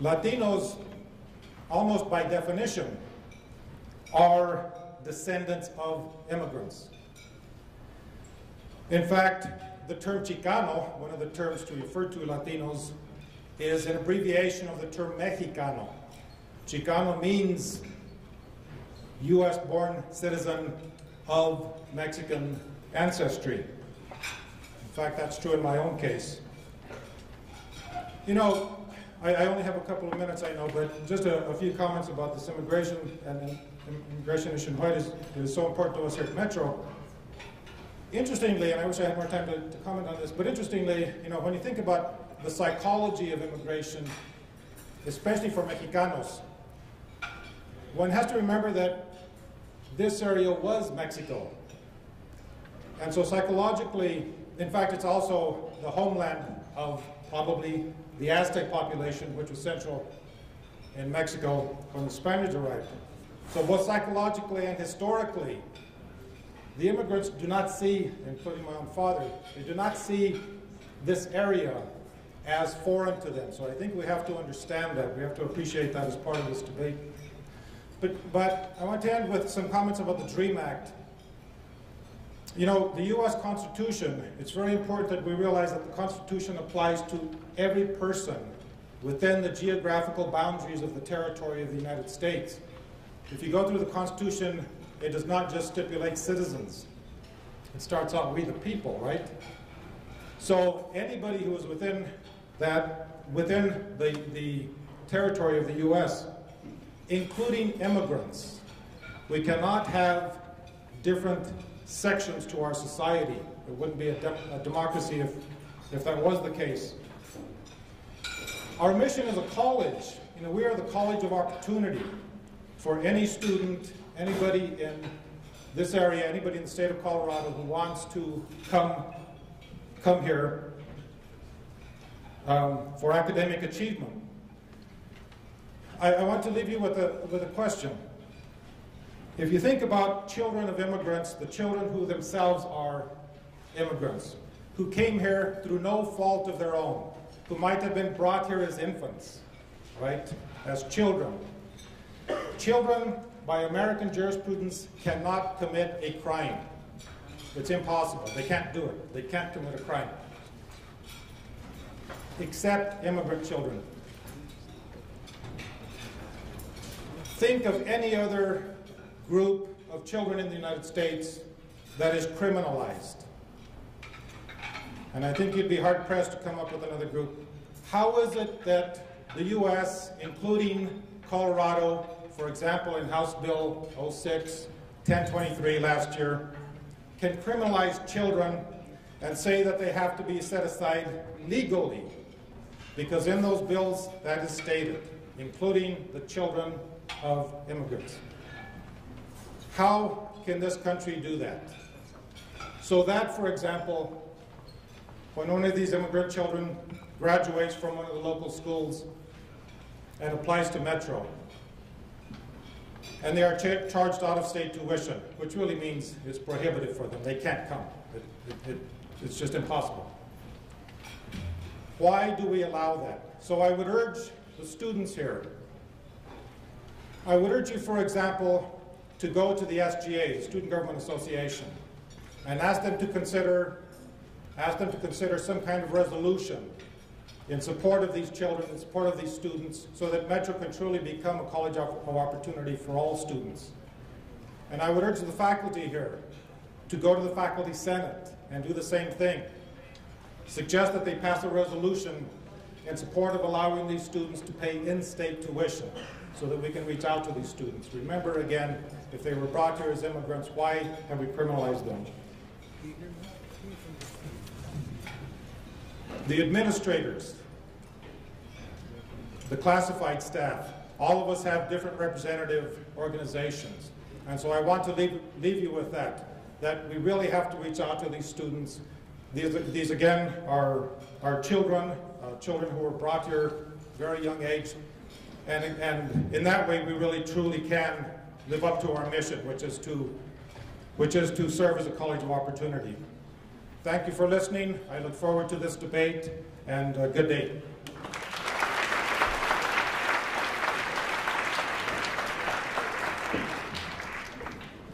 Latinos, almost by definition, are descendants of immigrants. In fact, the term Chicano, one of the terms to refer to Latinos, is an abbreviation of the term Mexicano. Chicano means U.S. born citizen of Mexican ancestry. In fact, that's true in my own case. You know, I, I only have a couple of minutes, I know, but just a, a few comments about this immigration and, immigration issue in Hawaii is, is so important to us here at Metro. Interestingly, and I wish I had more time to, to comment on this, but interestingly, you know, when you think about the psychology of immigration, especially for Mexicanos, one has to remember that this area was Mexico. And so psychologically, in fact, it's also the homeland of probably the Aztec population, which was central in Mexico when the Spaniards arrived. So both psychologically and historically, the immigrants do not see, including my own father, they do not see this area as foreign to them. So I think we have to understand that. We have to appreciate that as part of this debate. But, but I want to end with some comments about the DREAM Act. You know, the U.S. Constitution, it's very important that we realize that the Constitution applies to every person within the geographical boundaries of the territory of the United States. If you go through the Constitution, it does not just stipulate citizens. It starts out, we the people, right? So anybody who is within that, within the, the territory of the U.S., including immigrants, we cannot have different sections to our society. It wouldn't be a, de a democracy if, if that was the case. Our mission as a college, you know, we are the college of opportunity for any student, anybody in this area, anybody in the state of Colorado who wants to come, come here um, for academic achievement. I, I want to leave you with a, with a question. If you think about children of immigrants, the children who themselves are immigrants, who came here through no fault of their own, who might have been brought here as infants, right, as children. Children, by American jurisprudence, cannot commit a crime. It's impossible. They can't do it. They can't commit a crime. Except immigrant children. Think of any other group of children in the United States that is criminalized. And I think you'd be hard pressed to come up with another group. How is it that the U.S., including Colorado, for example, in House Bill 06, 1023 last year, can criminalize children and say that they have to be set aside legally? Because in those bills, that is stated, including the children of immigrants. How can this country do that? So that, for example, when one of these immigrant children graduates from one of the local schools and applies to Metro, and they are ch charged out-of-state tuition, which really means it's prohibited for them. They can't come. It, it, it, it's just impossible. Why do we allow that? So I would urge the students here, I would urge you, for example, to go to the SGA, the Student Government Association, and ask them to consider, ask them to consider some kind of resolution in support of these children, in support of these students, so that Metro can truly become a college of, opportunity for all students. And I would urge the faculty here to go to the Faculty Senate and do the same thing. Suggest that they pass a resolution in support of allowing these students to pay in-state tuition so that we can reach out to these students. Remember again, if they were brought here as immigrants, why have we criminalized them? The administrators, the classified staff, all of us have different representative organizations. And so I want to leave, leave you with that, that we really have to reach out to these students. These, these again, are, are children, uh, children who were brought here very young age. And, and in that way, we really truly can live up to our mission, which is to, which is to serve as a college of opportunity. Thank you for listening. I look forward to this debate, and uh, good day.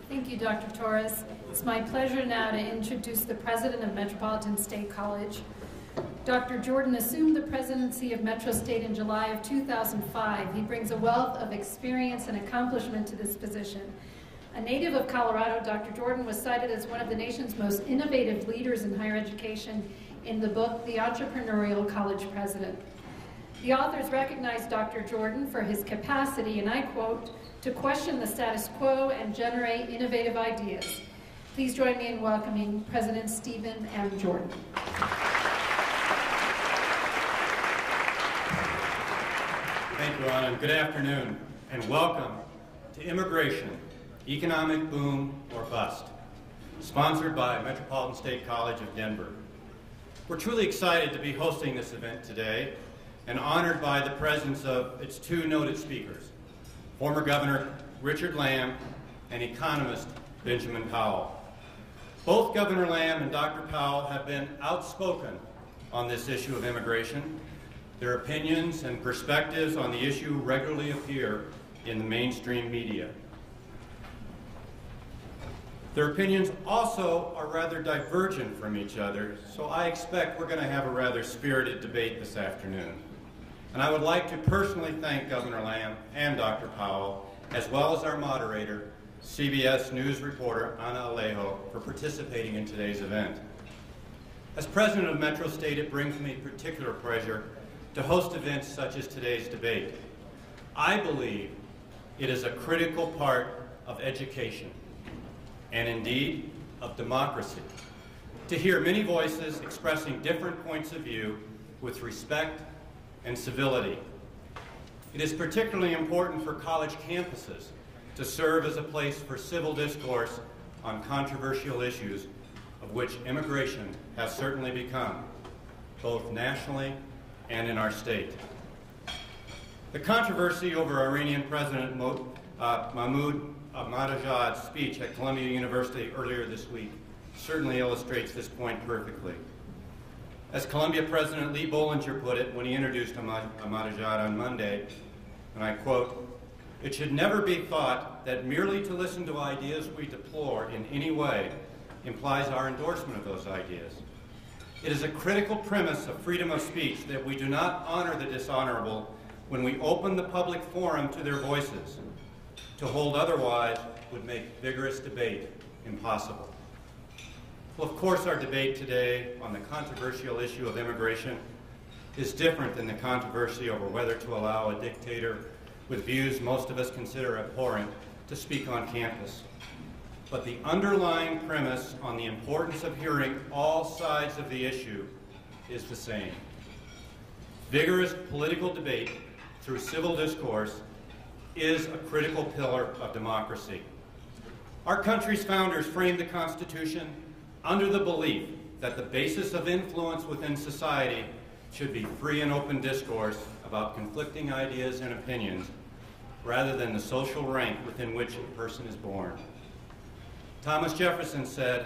Thank you, Dr. Torres. It's my pleasure now to introduce the president of Metropolitan State College, Dr. Jordan assumed the presidency of Metro State in July of 2005. He brings a wealth of experience and accomplishment to this position. A native of Colorado, Dr. Jordan was cited as one of the nation's most innovative leaders in higher education in the book, The Entrepreneurial College President. The authors recognized Dr. Jordan for his capacity, and I quote, to question the status quo and generate innovative ideas. Please join me in welcoming President Stephen M. Jordan. Thank you, good afternoon, and welcome to Immigration, Economic Boom or Bust, sponsored by Metropolitan State College of Denver. We're truly excited to be hosting this event today and honored by the presence of its two noted speakers, former Governor Richard Lamm and economist Benjamin Powell. Both Governor Lamm and Dr. Powell have been outspoken on this issue of immigration. Their opinions and perspectives on the issue regularly appear in the mainstream media. Their opinions also are rather divergent from each other, so I expect we're going to have a rather spirited debate this afternoon. And I would like to personally thank Governor Lamm and Dr. Powell, as well as our moderator, CBS News reporter Ana Alejo, for participating in today's event. As president of Metro State, it brings me particular pleasure to host events such as today's debate. I believe it is a critical part of education, and indeed of democracy, to hear many voices expressing different points of view with respect and civility. It is particularly important for college campuses to serve as a place for civil discourse on controversial issues of which immigration has certainly become, both nationally and in our state. The controversy over Iranian President uh, Mahmoud Ahmadinejad's speech at Columbia University earlier this week certainly illustrates this point perfectly. As Columbia President Lee Bollinger put it when he introduced Ahmadinejad on Monday, and I quote, it should never be thought that merely to listen to ideas we deplore in any way implies our endorsement of those ideas. It is a critical premise of freedom of speech that we do not honor the dishonorable when we open the public forum to their voices. To hold otherwise would make vigorous debate impossible. Well, of course, our debate today on the controversial issue of immigration is different than the controversy over whether to allow a dictator with views most of us consider abhorrent to speak on campus. But the underlying premise on the importance of hearing all sides of the issue is the same. Vigorous political debate through civil discourse is a critical pillar of democracy. Our country's founders framed the Constitution under the belief that the basis of influence within society should be free and open discourse about conflicting ideas and opinions rather than the social rank within which a person is born. Thomas Jefferson said,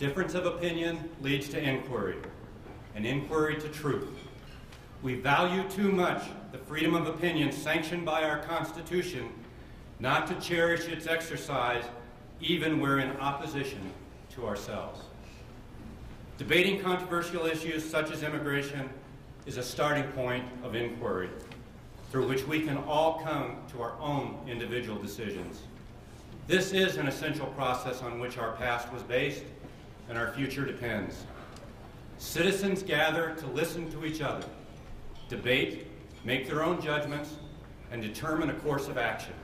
difference of opinion leads to inquiry, and inquiry to truth. We value too much the freedom of opinion sanctioned by our Constitution not to cherish its exercise even where in opposition to ourselves. Debating controversial issues such as immigration is a starting point of inquiry through which we can all come to our own individual decisions. This is an essential process on which our past was based and our future depends. Citizens gather to listen to each other, debate, make their own judgments, and determine a course of action.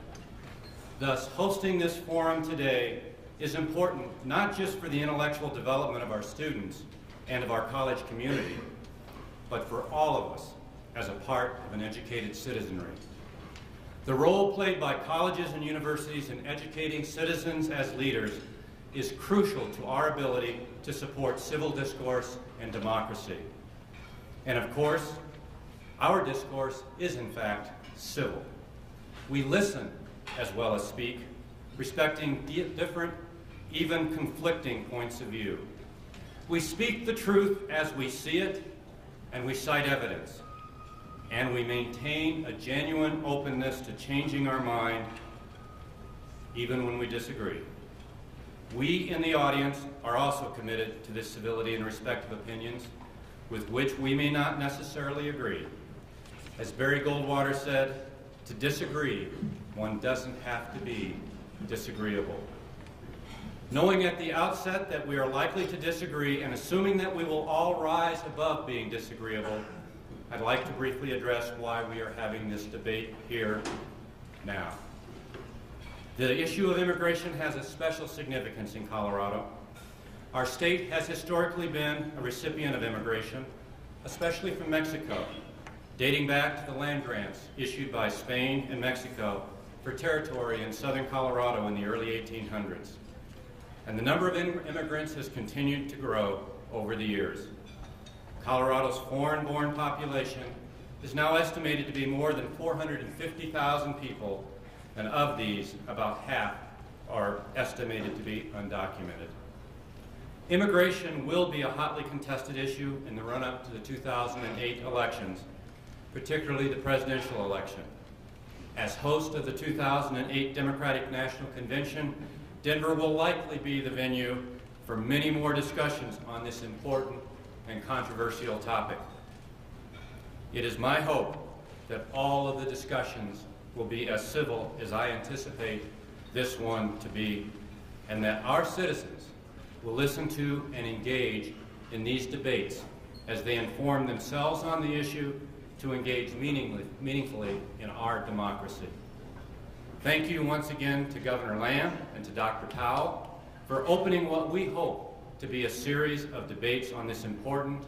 Thus, hosting this forum today is important not just for the intellectual development of our students and of our college community, but for all of us as a part of an educated citizenry. The role played by colleges and universities in educating citizens as leaders is crucial to our ability to support civil discourse and democracy. And of course, our discourse is in fact civil. We listen as well as speak, respecting different even conflicting points of view. We speak the truth as we see it, and we cite evidence. And we maintain a genuine openness to changing our mind, even when we disagree. We in the audience are also committed to this civility and respect of opinions with which we may not necessarily agree. As Barry Goldwater said, to disagree, one doesn't have to be disagreeable. Knowing at the outset that we are likely to disagree and assuming that we will all rise above being disagreeable, I'd like to briefly address why we are having this debate here now. The issue of immigration has a special significance in Colorado. Our state has historically been a recipient of immigration, especially from Mexico, dating back to the land grants issued by Spain and Mexico for territory in southern Colorado in the early 1800s. And the number of immigrants has continued to grow over the years. Colorado's foreign-born population is now estimated to be more than 450,000 people, and of these, about half are estimated to be undocumented. Immigration will be a hotly contested issue in the run-up to the 2008 elections, particularly the presidential election. As host of the 2008 Democratic National Convention, Denver will likely be the venue for many more discussions on this important and controversial topic. It is my hope that all of the discussions will be as civil as I anticipate this one to be, and that our citizens will listen to and engage in these debates as they inform themselves on the issue to engage meaningfully in our democracy. Thank you once again to Governor Lamm and to Dr. Powell for opening what we hope to be a series of debates on this important,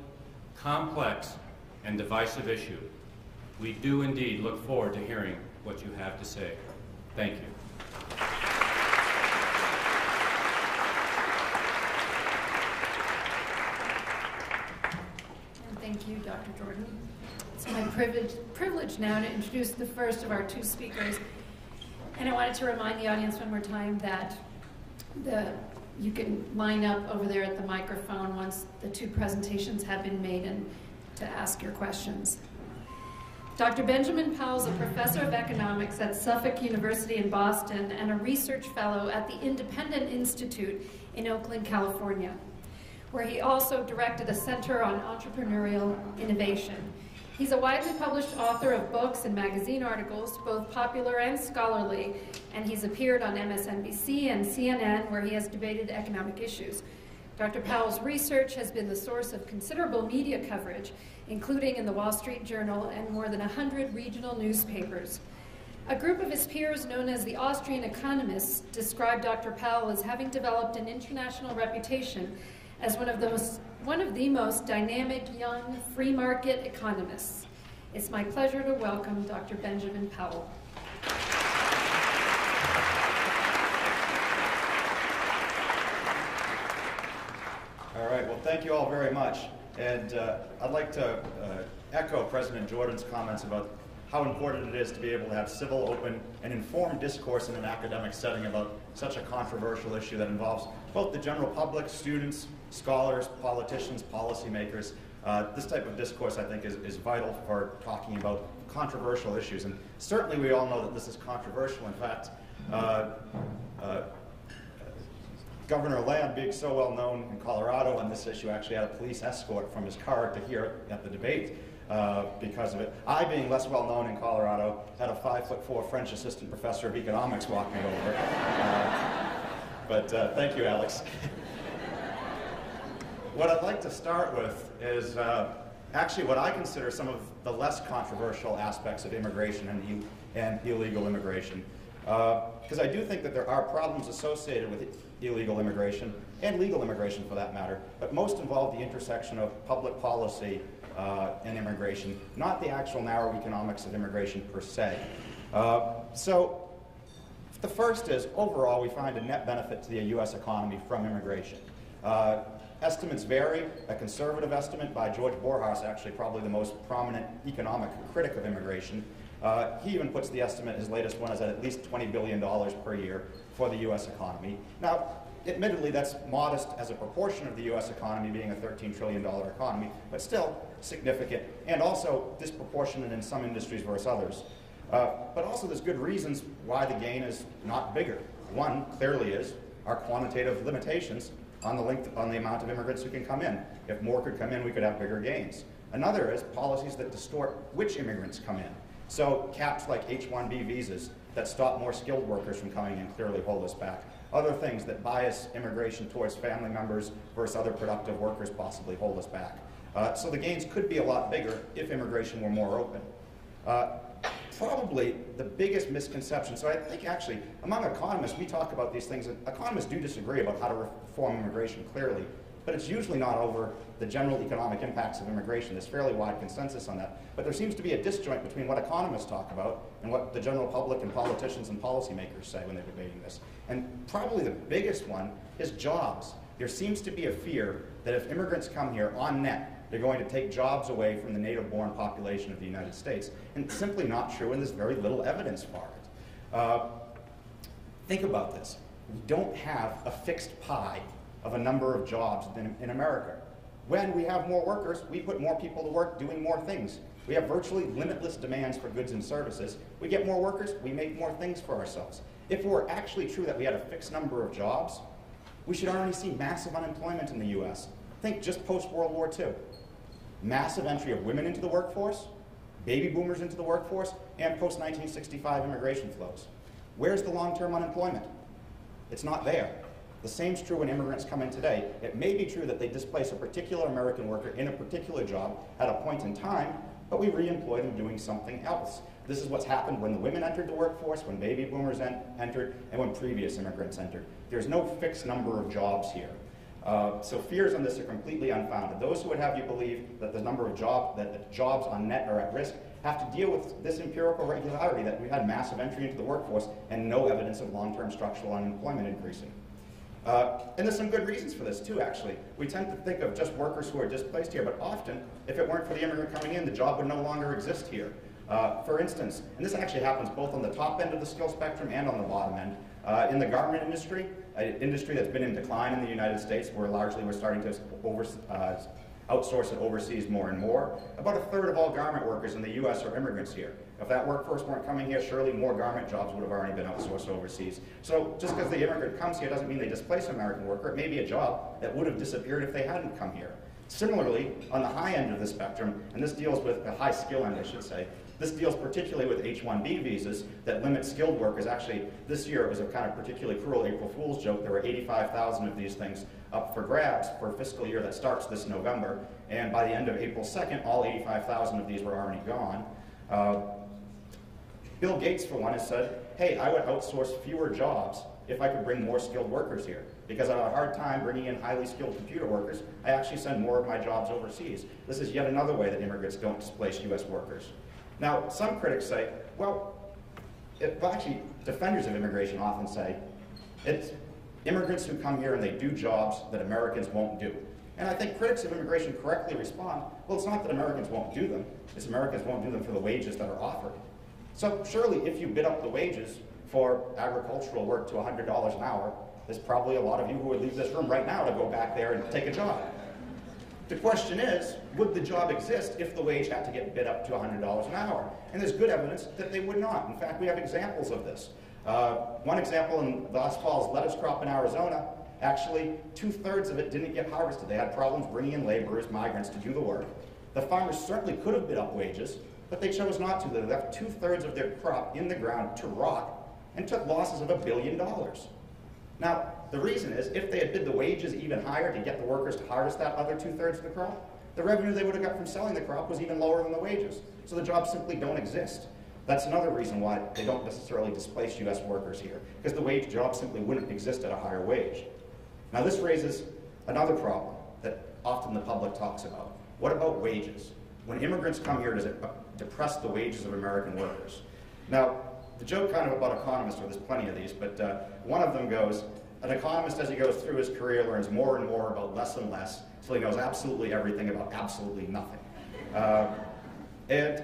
complex, and divisive issue. We do indeed look forward to hearing what you have to say. Thank you. And thank you, Dr. Jordan. It's my privilege, privilege now to introduce the first of our two speakers. And I wanted to remind the audience one more time that the you can line up over there at the microphone once the two presentations have been made and to ask your questions. Dr. Benjamin Powell is a professor of economics at Suffolk University in Boston and a research fellow at the Independent Institute in Oakland, California, where he also directed a center on entrepreneurial innovation. He's a widely published author of books and magazine articles, both popular and scholarly, and he's appeared on MSNBC and CNN, where he has debated economic issues. Dr. Powell's research has been the source of considerable media coverage, including in the Wall Street Journal and more than 100 regional newspapers. A group of his peers, known as the Austrian economists, described Dr. Powell as having developed an international reputation as one of the most one of the most dynamic young free market economists. It's my pleasure to welcome Dr. Benjamin Powell. All right, well, thank you all very much. And uh, I'd like to uh, echo President Jordan's comments about how important it is to be able to have civil, open, and informed discourse in an academic setting about such a controversial issue that involves both the general public, students, scholars, politicians, policymakers. Uh, this type of discourse, I think, is, is vital for talking about controversial issues. And certainly we all know that this is controversial. In fact, uh, uh, Governor Lamb, being so well known in Colorado on this issue, actually had a police escort from his car to hear at the debate. Uh, because of it. I, being less well known in Colorado, had a five foot four French assistant professor of economics walk me over. Uh, but uh, thank you, Alex. what I'd like to start with is uh, actually what I consider some of the less controversial aspects of immigration and, and illegal immigration. Because uh, I do think that there are problems associated with illegal immigration and legal immigration for that matter, but most involve the intersection of public policy uh, and immigration, not the actual narrow economics of immigration per se. Uh, so the first is, overall, we find a net benefit to the U.S. economy from immigration. Uh, estimates vary. A conservative estimate by George Borjas, actually probably the most prominent economic critic of immigration, uh, he even puts the estimate, his latest one is at at least $20 billion per year for the U.S. economy. Now, admittedly, that's modest as a proportion of the U.S. economy being a $13 trillion economy, but still significant, and also disproportionate in some industries versus others. Uh, but also there's good reasons why the gain is not bigger. One clearly is our quantitative limitations on the length, on the amount of immigrants who can come in. If more could come in, we could have bigger gains. Another is policies that distort which immigrants come in. So caps like H-1B visas that stop more skilled workers from coming in clearly hold us back. Other things that bias immigration towards family members versus other productive workers possibly hold us back. Uh, so the gains could be a lot bigger if immigration were more open. Uh, probably the biggest misconception, so I think actually among economists we talk about these things, economists do disagree about how to reform immigration clearly, but it's usually not over the general economic impacts of immigration. There's fairly wide consensus on that. But there seems to be a disjoint between what economists talk about and what the general public and politicians and policymakers say when they're debating this. And probably the biggest one is jobs. There seems to be a fear that if immigrants come here on net, they're going to take jobs away from the native-born population of the United States. And it's simply not true, and there's very little evidence for it. Uh, think about this. We don't have a fixed pie of a number of jobs in, in America. When we have more workers, we put more people to work doing more things. We have virtually limitless demands for goods and services. We get more workers, we make more things for ourselves. If it were actually true that we had a fixed number of jobs, we should already see massive unemployment in the US. Think just post-World War II. Massive entry of women into the workforce, baby boomers into the workforce, and post-1965 immigration flows. Where's the long-term unemployment? It's not there. The same is true when immigrants come in today. It may be true that they displace a particular American worker in a particular job at a point in time, but we reemploy them doing something else. This is what's happened when the women entered the workforce, when baby boomers en entered, and when previous immigrants entered. There's no fixed number of jobs here. Uh, so fears on this are completely unfounded. Those who would have you believe that the number of jobs that the jobs on net are at risk have to deal with this empirical regularity that we had massive entry into the workforce and no evidence of long-term structural unemployment increasing. Uh, and there's some good reasons for this too, actually. We tend to think of just workers who are displaced here, but often, if it weren't for the immigrant coming in, the job would no longer exist here. Uh, for instance, and this actually happens both on the top end of the skill spectrum and on the bottom end. Uh, in the garment industry, an industry that's been in decline in the United States, where largely we're starting to over, uh, outsource it overseas more and more. About a third of all garment workers in the U.S. are immigrants here. If that workforce weren't coming here, surely more garment jobs would have already been outsourced overseas. So just because the immigrant comes here doesn't mean they displace an American worker. It may be a job that would have disappeared if they hadn't come here. Similarly, on the high end of the spectrum, and this deals with the high skill end, I should say, this deals particularly with H-1B visas that limit skilled workers. Actually, this year it was a kind of particularly cruel April Fool's joke. There were 85,000 of these things up for grabs for fiscal year that starts this November. And by the end of April 2nd, all 85,000 of these were already gone. Uh, Bill Gates, for one, has said, hey, I would outsource fewer jobs if I could bring more skilled workers here. Because I have a hard time bringing in highly skilled computer workers, I actually send more of my jobs overseas. This is yet another way that immigrants don't displace U.S. workers. Now, some critics say, well, it, well, actually, defenders of immigration often say, it's immigrants who come here and they do jobs that Americans won't do. And I think critics of immigration correctly respond, well, it's not that Americans won't do them, it's Americans won't do them for the wages that are offered. So surely if you bid up the wages for agricultural work to $100 an hour, there's probably a lot of you who would leave this room right now to go back there and take a job. The question is, would the job exist if the wage had to get bid up to $100 an hour? And there's good evidence that they would not. In fact, we have examples of this. Uh, one example in last fall's lettuce crop in Arizona, actually two-thirds of it didn't get harvested. They had problems bringing in laborers, migrants to do the work. The farmers certainly could have bid up wages, but they chose not to. They left two-thirds of their crop in the ground to rot and took losses of a billion dollars. Now, the reason is, if they had bid the wages even higher to get the workers to harvest that other two-thirds of the crop, the revenue they would have got from selling the crop was even lower than the wages. So the jobs simply don't exist. That's another reason why they don't necessarily displace U.S. workers here, because the wage job simply wouldn't exist at a higher wage. Now this raises another problem that often the public talks about. What about wages? When immigrants come here, does it depress the wages of American workers? Now, the joke kind of about economists, or there's plenty of these, but uh, one of them goes, an economist, as he goes through his career, learns more and more about less and less, until he knows absolutely everything about absolutely nothing. Uh, and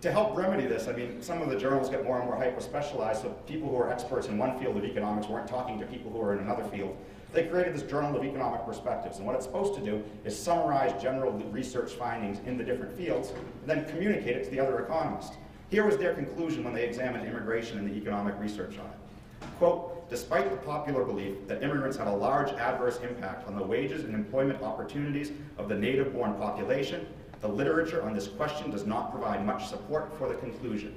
to help remedy this, I mean, some of the journals get more and more hyper-specialized, so people who are experts in one field of economics weren't talking to people who are in another field. They created this Journal of Economic Perspectives, and what it's supposed to do is summarize general research findings in the different fields, and then communicate it to the other economists. Here was their conclusion when they examined immigration and the economic research on it. Quote, despite the popular belief that immigrants have a large adverse impact on the wages and employment opportunities of the native-born population, the literature on this question does not provide much support for the conclusion.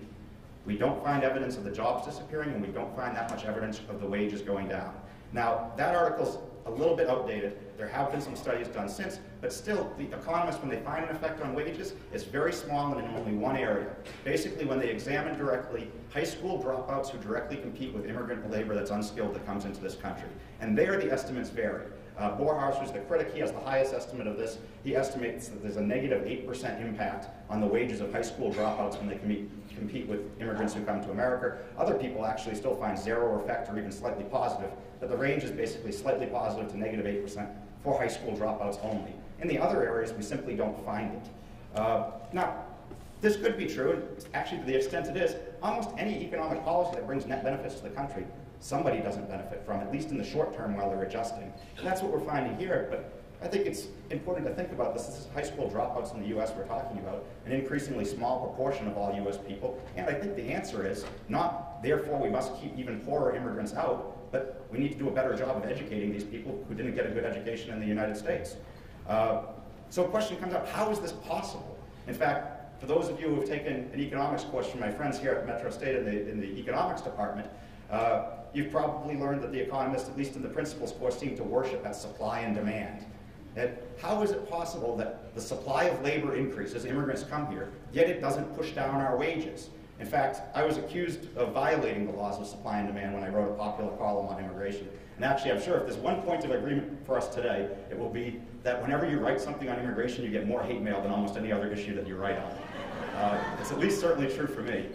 We don't find evidence of the jobs disappearing, and we don't find that much evidence of the wages going down. Now, that article's a little bit outdated. There have been some studies done since, but still, the economists, when they find an effect on wages, it's very small and in only one area. Basically, when they examine directly high school dropouts who directly compete with immigrant labor that's unskilled that comes into this country. And there, the estimates vary. Uh, Borjas, who's the critic, he has the highest estimate of this. He estimates that there's a negative 8% impact on the wages of high school dropouts when they compete, compete with immigrants who come to America. Other people actually still find zero effect or even slightly positive, but the range is basically slightly positive to negative 8% for high school dropouts only. In the other areas, we simply don't find it. Uh, now, this could be true, and actually to the extent it is, almost any economic policy that brings net benefits to the country, somebody doesn't benefit from, at least in the short term while they're adjusting. And that's what we're finding here, but I think it's important to think about this. This is high school dropouts in the U.S. we're talking about, an increasingly small proportion of all U.S. people. And I think the answer is not, therefore, we must keep even poorer immigrants out, but we need to do a better job of educating these people who didn't get a good education in the United States. Uh, so a question comes up, how is this possible? In fact, for those of you who have taken an economics course from my friends here at Metro State in the, in the economics department, uh, you've probably learned that the economists, at least in the principles course, seem to worship at supply and demand. And how is it possible that the supply of labor increases, immigrants come here, yet it doesn't push down our wages? In fact, I was accused of violating the laws of supply and demand when I wrote a popular column on immigration. And actually, I'm sure if there's one point of agreement for us today, it will be that whenever you write something on immigration, you get more hate mail than almost any other issue that you write on. Uh, it's at least certainly true for me.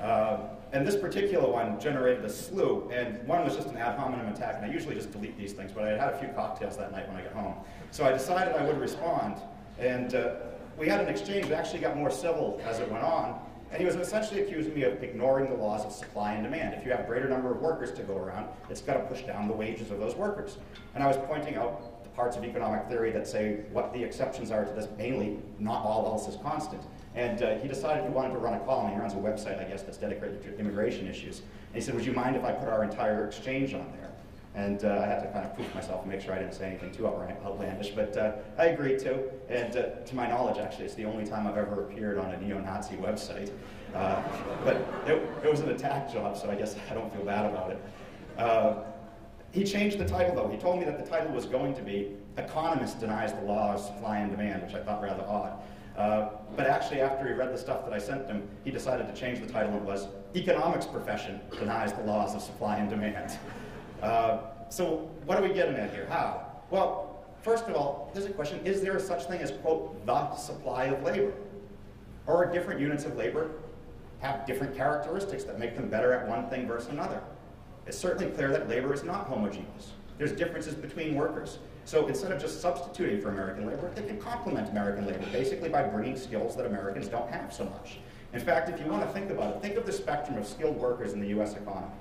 Uh, and this particular one generated a slew, and one was just an ad hominem attack, and I usually just delete these things, but I had had a few cocktails that night when I got home. So I decided I would respond, and uh, we had an exchange that actually got more civil as it went on, and he was essentially accusing me of ignoring the laws of supply and demand. If you have a greater number of workers to go around, it's got to push down the wages of those workers. And I was pointing out the parts of economic theory that say what the exceptions are to this, mainly not all else is constant. And uh, he decided he wanted to run a column. He runs a website, I guess, that's dedicated to immigration issues. And he said, would you mind if I put our entire exchange on there? And uh, I had to kind of proof myself and make sure I didn't say anything too outlandish, but uh, I agreed to. And uh, to my knowledge, actually, it's the only time I've ever appeared on a neo-Nazi website. Uh, but it, it, was an attack job, so I guess I don't feel bad about it. Uh, he changed the title, though. He told me that the title was going to be Economist Denies the Law of Supply and Demand, which I thought rather odd. Uh, but actually, after he read the stuff that I sent him, he decided to change the title. It was Economics Profession Denies the Laws of Supply and Demand. Uh, so what are we getting at here? How? Well, first of all, there's a question, is there such thing as, quote, the supply of labor? Or different units of labor have different characteristics that make them better at one thing versus another? It's certainly clear that labor is not homogeneous. There's differences between workers. So instead of just substituting for American labor, they can complement American labor, basically by bringing skills that Americans don't have so much. In fact, if you want to think about it, think of the spectrum of skilled workers in the US economy.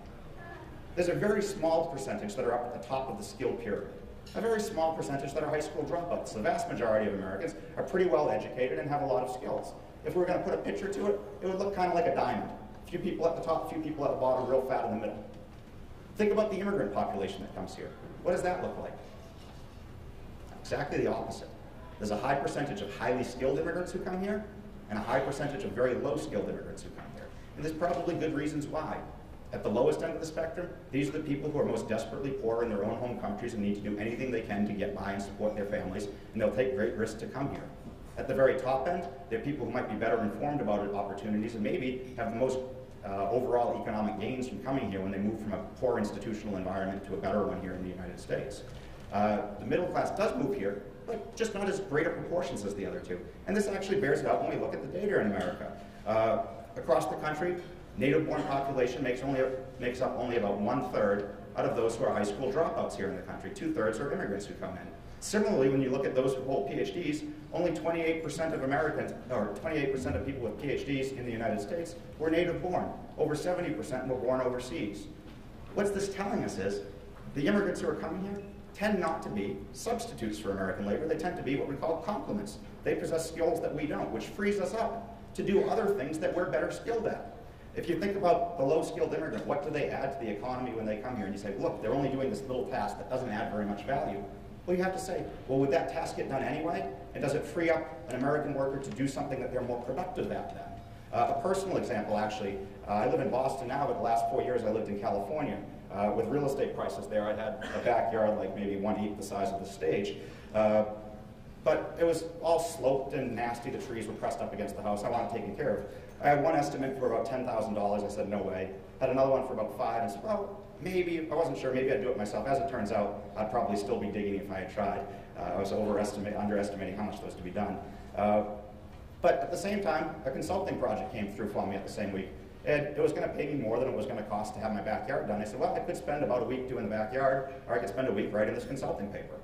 There's a very small percentage that are up at the top of the skill pyramid. A very small percentage that are high school dropouts. The vast majority of Americans are pretty well educated and have a lot of skills. If we were going to put a picture to it, it would look kind of like a diamond. A few people at the top, a few people at the bottom, real fat in the middle. Think about the immigrant population that comes here. What does that look like? Exactly the opposite. There's a high percentage of highly skilled immigrants who come here, and a high percentage of very low skilled immigrants who come here. And there's probably good reasons why. At the lowest end of the spectrum, these are the people who are most desperately poor in their own home countries and need to do anything they can to get by and support their families, and they'll take great risks to come here. At the very top end, they're people who might be better informed about opportunities and maybe have the most uh, overall economic gains from coming here when they move from a poor institutional environment to a better one here in the United States. Uh, the middle class does move here, but just not as great a proportions as the other two. And this actually bears out when we look at the data in America. Uh, across the country, native-born population makes, only, makes up only about one-third out of those who are high school dropouts here in the country. Two-thirds are immigrants who come in. Similarly, when you look at those who hold PhDs, only 28% of Americans, or 28% of people with PhDs in the United States were native born. Over 70% were born overseas. What's this telling us is the immigrants who are coming here tend not to be substitutes for American labor. They tend to be what we call complements. They possess skills that we don't, which frees us up to do other things that we're better skilled at. If you think about the low-skilled immigrant, what do they add to the economy when they come here? And you say, look, they're only doing this little task that doesn't add very much value. Well, you have to say, well, would that task get done anyway? And does it free up an American worker to do something that they're more productive at then? Uh, a personal example, actually, uh, I live in Boston now, but the last four years I lived in California. Uh, with real estate prices there, I had a backyard like maybe one-eighth the size of the stage. Uh, but it was all sloped and nasty. The trees were pressed up against the house. I wanted it taken care of. I had one estimate for about $10,000. I said, no way. Had another one for about five. And said, well, maybe, I wasn't sure, maybe I'd do it myself. As it turns out, I'd probably still be digging if I had tried. Uh, I was overestimating, underestimating how much was to be done. Uh, but at the same time, a consulting project came through for me at the same week. And it was going to pay me more than it was going to cost to have my backyard done. I said, well, I could spend about a week doing the backyard, or I could spend a week writing this consulting paper.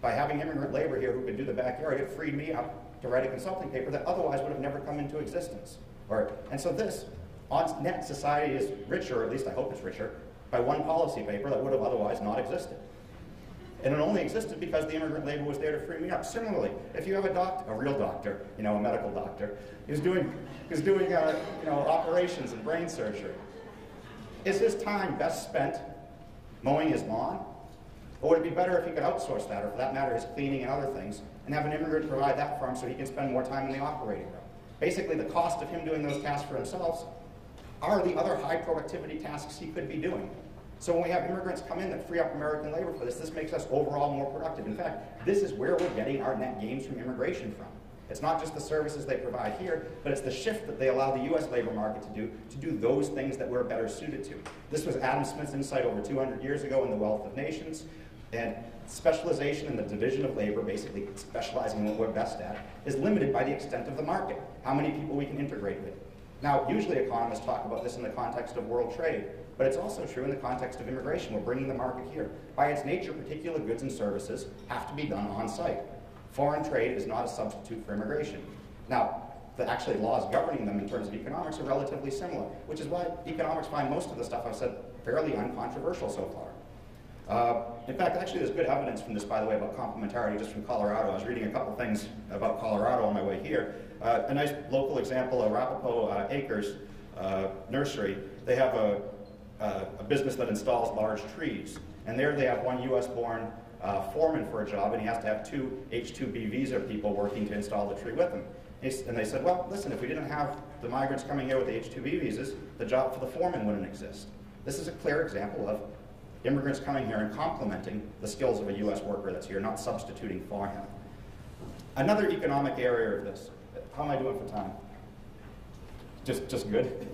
By having immigrant labor here who could do the backyard, it freed me up to write a consulting paper that otherwise would have never come into existence. Or, and so this, on net, society is richer, or at least I hope it's richer, by one policy paper that would have otherwise not existed. And it only existed because the immigrant labor was there to free me up. Similarly, if you have a doctor, a real doctor, you know, a medical doctor, who's doing, who's doing uh, you know, operations and brain surgery, is his time best spent mowing his lawn? Or would it be better if he could outsource that, or for that matter, his cleaning and other things, and have an immigrant provide that for him so he can spend more time in the operating room? Basically, the cost of him doing those tasks for himself are the other high productivity tasks he could be doing. So when we have immigrants come in that free up American labor for this, this makes us overall more productive. In fact, this is where we're getting our net gains from immigration from. It's not just the services they provide here, but it's the shift that they allow the U.S. labor market to do to do those things that we're better suited to. This was Adam Smith's insight over 200 years ago in The Wealth of Nations. And specialization in the division of labor, basically specializing in what we're best at, is limited by the extent of the market, how many people we can integrate with. Now, usually economists talk about this in the context of world trade, but it's also true in the context of immigration. We're bringing the market here. By its nature, particular goods and services have to be done on site. Foreign trade is not a substitute for immigration. Now, the actually laws governing them in terms of economics are relatively similar, which is why economics find most of the stuff I've said fairly uncontroversial so far. Uh, in fact, actually, there's good evidence from this, by the way, about complementarity just from Colorado. I was reading a couple things about Colorado on my way here. Uh, a nice local example, Arapahoe uh, Acres uh, Nursery. They have a, a, business that installs large trees. And there they have one U.S.-born uh, foreman for a job, and he has to have two H-2B visa people working to install the tree with him. And they said, well, listen, if we didn't have the migrants coming here with the H-2B visas, the job for the foreman wouldn't exist. This is a clear example of immigrants coming here and complementing the skills of a U.S. worker that's here, not substituting for him. Another economic area of this, how am I doing for time? Just, just good?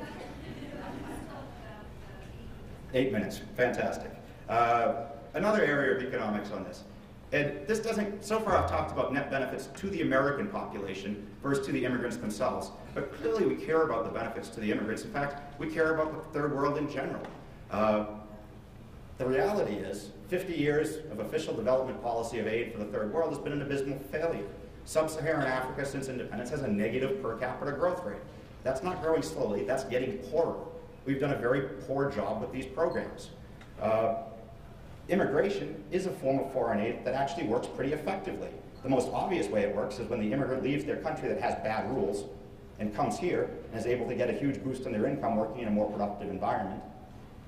Eight minutes, fantastic. Uh, another area of economics on this. And this doesn't, so far I've talked about net benefits to the American population versus to the immigrants themselves. But clearly we care about the benefits to the immigrants. In fact, we care about the third world in general. Uh, the reality is, 50 years of official development policy of aid for the third world has been an abysmal failure. Sub-Saharan Africa, since independence, has a negative per capita growth rate. That's not growing slowly, that's getting poorer. We've done a very poor job with these programs. Uh, immigration is a form of foreign aid that actually works pretty effectively. The most obvious way it works is when the immigrant leaves their country that has bad rules and comes here and is able to get a huge boost in their income working in a more productive environment.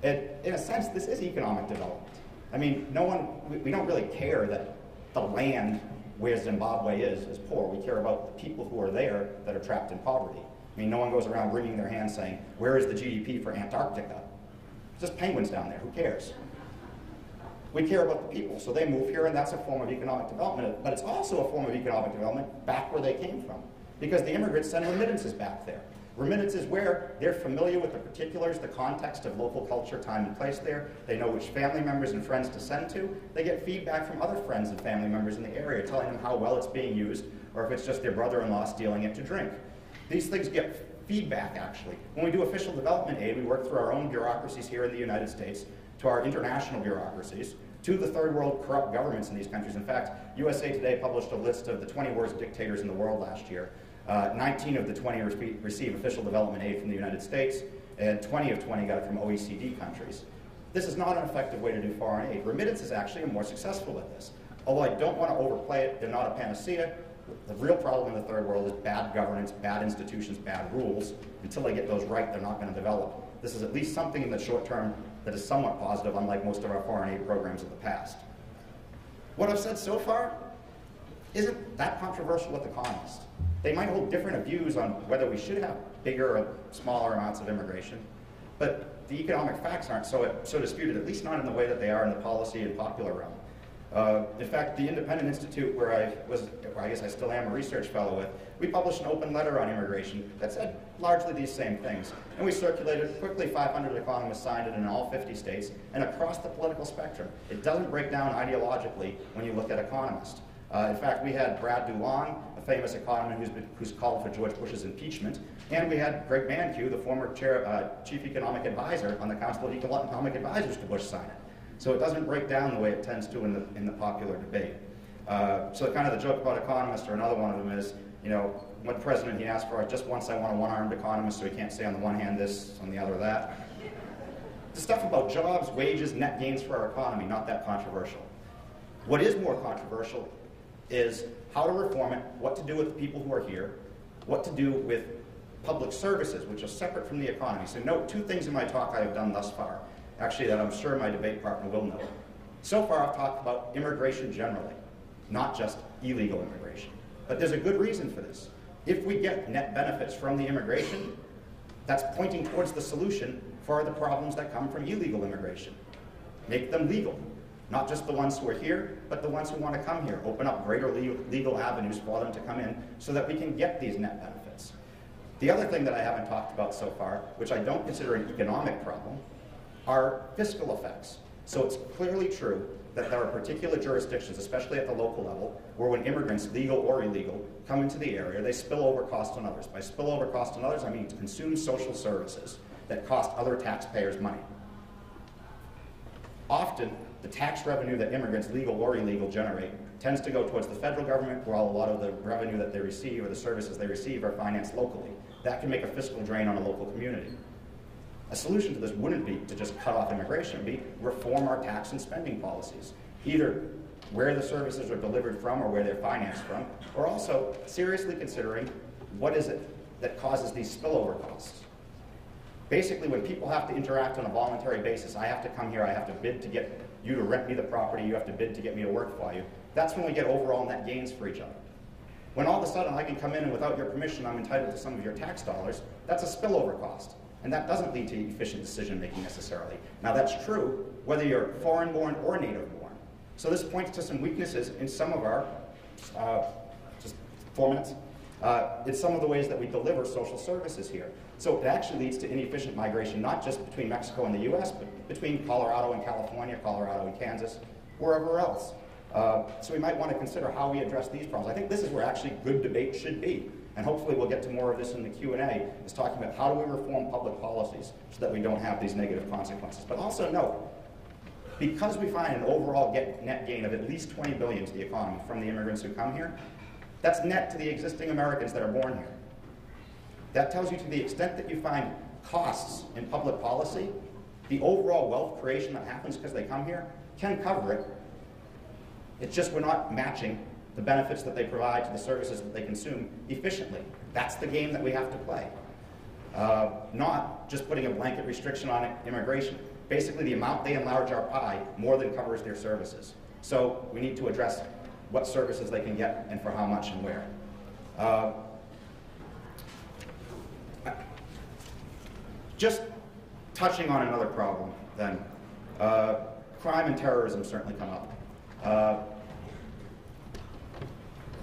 It, in a sense, this is economic development. I mean, no one, we, we don't really care that the land where Zimbabwe is is poor. We care about the people who are there that are trapped in poverty. I mean, no one goes around wringing their hands saying, where is the GDP for Antarctica? Just penguins down there, who cares? We care about the people, so they move here and that's a form of economic development, but it's also a form of economic development back where they came from, because the immigrants send remittances back there. Remittance is where they're familiar with the particulars, the context of local culture, time, and place there. They know which family members and friends to send to. They get feedback from other friends and family members in the area telling them how well it's being used or if it's just their brother-in-law stealing it to drink. These things get feedback, actually. When we do official development aid, we work through our own bureaucracies here in the United States to our international bureaucracies, to the third world corrupt governments in these countries. In fact, USA Today published a list of the 20 worst dictators in the world last year. Uh, 19 of the 20 re receive official development aid from the United States, and 20 of 20 got it from OECD countries. This is not an effective way to do foreign aid. Remittance is actually more successful at this. Although I don't want to overplay it, they're not a panacea. The real problem in the third world is bad governance, bad institutions, bad rules. Until they get those right, they're not going to develop. This is at least something in the short term that is somewhat positive, unlike most of our foreign aid programs of the past. What I've said so far isn't that controversial with economists. They might hold different views on whether we should have bigger or smaller amounts of immigration, but the economic facts aren't so, so disputed, at least not in the way that they are in the policy and popular realm. Uh, in fact, the Independent Institute, where I was, I guess I still am a research fellow with, we published an open letter on immigration that said largely these same things. And we circulated quickly, 500 economists signed it in all 50 states and across the political spectrum. It doesn't break down ideologically when you look at economists. Uh, in fact, we had Brad DeLong, a famous economist who's, been, who's called for George Bush's impeachment, and we had Greg Mankiw, the former chair, uh, chief economic advisor on the Council of Economic Advisors to Bush, sign it. So it doesn't break down the way it tends to in the, in the popular debate. Uh, so kind of the joke about economists, or another one of them is, you know, what president he asked for, just once I want a one-armed economist so he can't say on the one hand this, on the other that. The stuff about jobs, wages, net gains for our economy, not that controversial. What is more controversial is how to reform it, what to do with the people who are here, what to do with public services, which are separate from the economy. So note two things in my talk I have done thus far, actually that I'm sure my debate partner will know. So far I've talked about immigration generally, not just illegal immigration. But there's a good reason for this. If we get net benefits from the immigration, that's pointing towards the solution for the problems that come from illegal immigration. Make them legal. Not just the ones who are here, but the ones who want to come here. Open up greater legal avenues for them to come in so that we can get these net benefits. The other thing that I haven't talked about so far, which I don't consider an economic problem, are fiscal effects. So it's clearly true that there are particular jurisdictions, especially at the local level, where when immigrants, legal or illegal, come into the area, they spill over cost on others. By spill over cost on others, I mean to consume social services that cost other taxpayers money. Often, the tax revenue that immigrants, legal or illegal, generate tends to go towards the federal government, while a lot of the revenue that they receive or the services they receive are financed locally. That can make a fiscal drain on a local community. A solution to this wouldn't be to just cut off immigration, be reform our tax and spending policies. Either where the services are delivered from or where they're financed from, or also seriously considering what is it that causes these spillover costs. Basically, when people have to interact on a voluntary basis, I have to come here, I have to bid to get you to rent me the property, you have to bid to get me to work for you. That's when we get overall net gains for each other. When all of a sudden I can come in and without your permission I'm entitled to some of your tax dollars, that's a spillover cost. And that doesn't lead to efficient decision making necessarily. Now that's true whether you're foreign born or native born. So this points to some weaknesses in some of our, uh, just four minutes, uh, in some of the ways that we deliver social services here. So it actually leads to inefficient migration, not just between Mexico and the US, but between Colorado and California, Colorado and Kansas, wherever else. Uh, so we might want to consider how we address these problems. I think this is where actually good debate should be. And hopefully we'll get to more of this in the Q&A, is talking about how do we reform public policies so that we don't have these negative consequences. But also note, because we find an overall get, net gain of at least 20 billion to the economy from the immigrants who come here, that's net to the existing Americans that are born here. That tells you to the extent that you find costs in public policy, the overall wealth creation that happens because they come here can cover it. It's just we're not matching the benefits that they provide to the services that they consume efficiently. That's the game that we have to play. Uh, not just putting a blanket restriction on immigration. Basically, the amount they enlarge our pie more than covers their services. So we need to address what services they can get and for how much and where. Uh, just touching on another problem then. Uh, crime and terrorism certainly come up. Uh,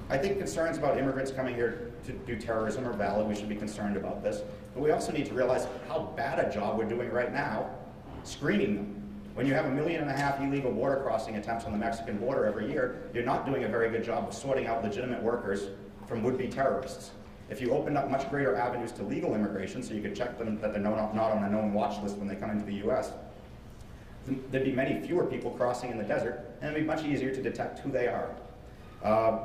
I think concerns about immigrants coming here to do terrorism are valid. We should be concerned about this. But we also need to realize how bad a job we're doing right now screening them. When you have a million and a half illegal border crossing attempts on the Mexican border every year, you're not doing a very good job of sorting out legitimate workers from would-be terrorists. If you opened up much greater avenues to legal immigration so you could check them that they're not, not on a known watch list when they come into the U.S., there'd be many fewer people crossing in the desert, and it'd be much easier to detect who they are. Uh,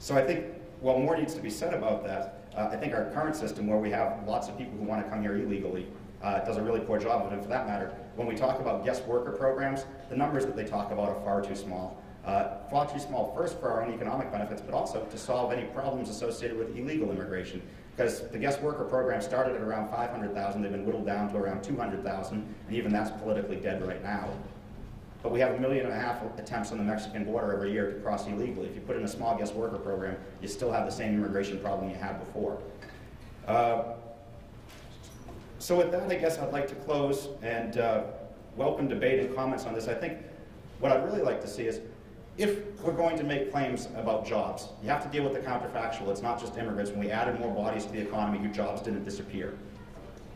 so I think, while more needs to be said about that, uh, I think our current system, where we have lots of people who want to come here illegally, uh, does a really poor job of it. And for that matter, when we talk about guest worker programs, the numbers that they talk about are far too small. Uh, too small first for our own economic benefits, but also to solve any problems associated with illegal immigration. Because the guest worker program started at around 500,000, they've been whittled down to around 200,000, and even that's politically dead right now. But we have a million and a half attempts on the Mexican border every year to cross illegally. If you put in a small guest worker program, you still have the same immigration problem you had before. Uh, so with that, I guess I'd like to close and uh, welcome debate and comments on this. I think what I'd really like to see is if we're going to make claims about jobs, you have to deal with the counterfactual. It's not just immigrants. When we added more bodies to the economy, your jobs didn't disappear.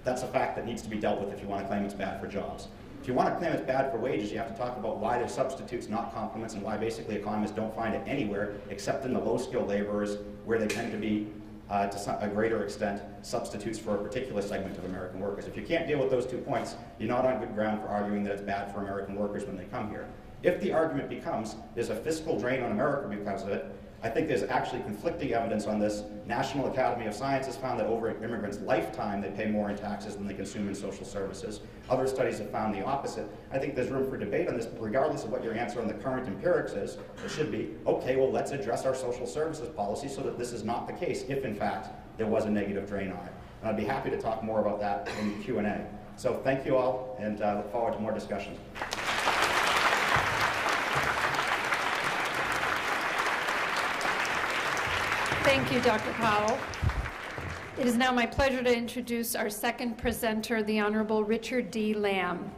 That's a fact that needs to be dealt with if you want to claim it's bad for jobs. If you want to claim it's bad for wages, you have to talk about why they're substitutes, not complements, and why basically economists don't find it anywhere except in the low-skilled laborers where they tend to be, uh, to some, a greater extent, substitutes for a particular segment of American workers. If you can't deal with those two points, you're not on good ground for arguing that it's bad for American workers when they come here. If the argument becomes there's a fiscal drain on America because of it, I think there's actually conflicting evidence on this. National Academy of Sciences found that over an immigrant's lifetime, they pay more in taxes than they consume in social services. Other studies have found the opposite. I think there's room for debate on this, regardless of what your answer on the current empirics is. It should be, okay, well, let's address our social services policy so that this is not the case, if in fact there was a negative drain on it. And I'd be happy to talk more about that in the Q&A. So thank you all, and uh, look forward to more discussion. Thank you, Dr. Powell. It is now my pleasure to introduce our second presenter, the Honorable Richard D. Lamm.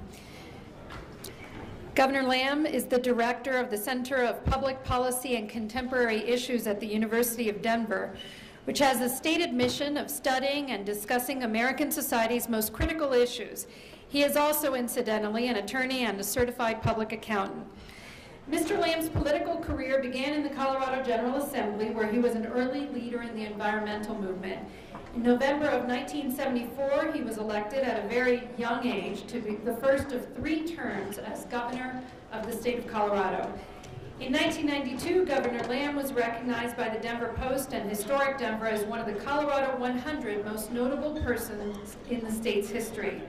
Governor Lamm is the director of the Center of Public Policy and Contemporary Issues at the University of Denver, which has a stated mission of studying and discussing American society's most critical issues. He is also, incidentally, an attorney and a certified public accountant. Mr. Lamm's political career began in the Colorado General Assembly, where he was an early leader in the environmental movement. In November of 1974, he was elected at a very young age to be the first of three terms as governor of the state of Colorado. In 1992, Governor Lamm was recognized by the Denver Post and Historic Denver as one of the Colorado 100 most notable persons in the state's history.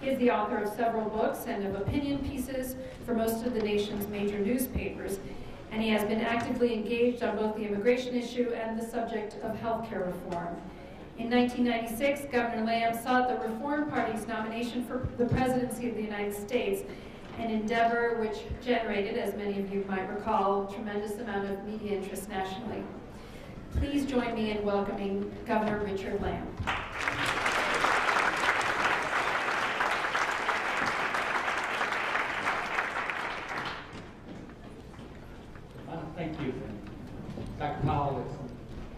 He is the author of several books and of opinion pieces for most of the nation's major newspapers, and he has been actively engaged on both the immigration issue and the subject of health care reform. In 1996, Governor Lamm sought the Reform Party's nomination for the presidency of the United States, an endeavor which generated, as many of you might recall, a tremendous amount of media interest nationally. Please join me in welcoming Governor Richard Lamm. Thank you. Dr. Powell, it's an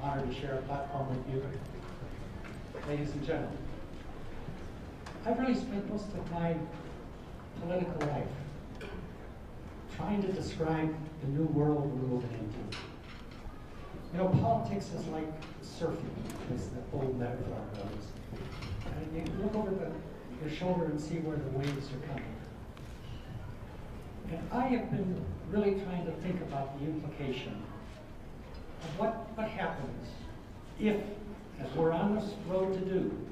honor Ladies and gentlemen, I've really spent most of my political life trying to describe the new world we're moving into. You know, politics is like surfing, as the old metaphor goes. And you look over the, your shoulder and see where the waves are coming. And I have been really trying to think about the implication of what, what happens if, as we're on this road to do,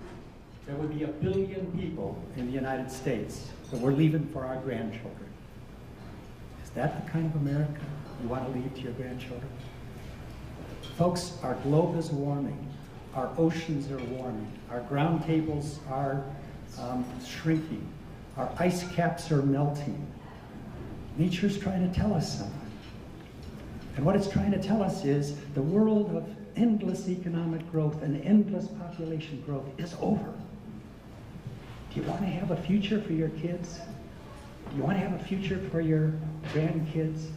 there would be a billion people in the United States that we're leaving for our grandchildren. Is that the kind of America you want to leave to your grandchildren? Folks, our globe is warming. Our oceans are warming. Our ground tables are um, shrinking. Our ice caps are melting. Nature's trying to tell us something. And what it's trying to tell us is the world of endless economic growth and endless population growth is over. Do you want to have a future for your kids? Do you want to have a future for your grandkids?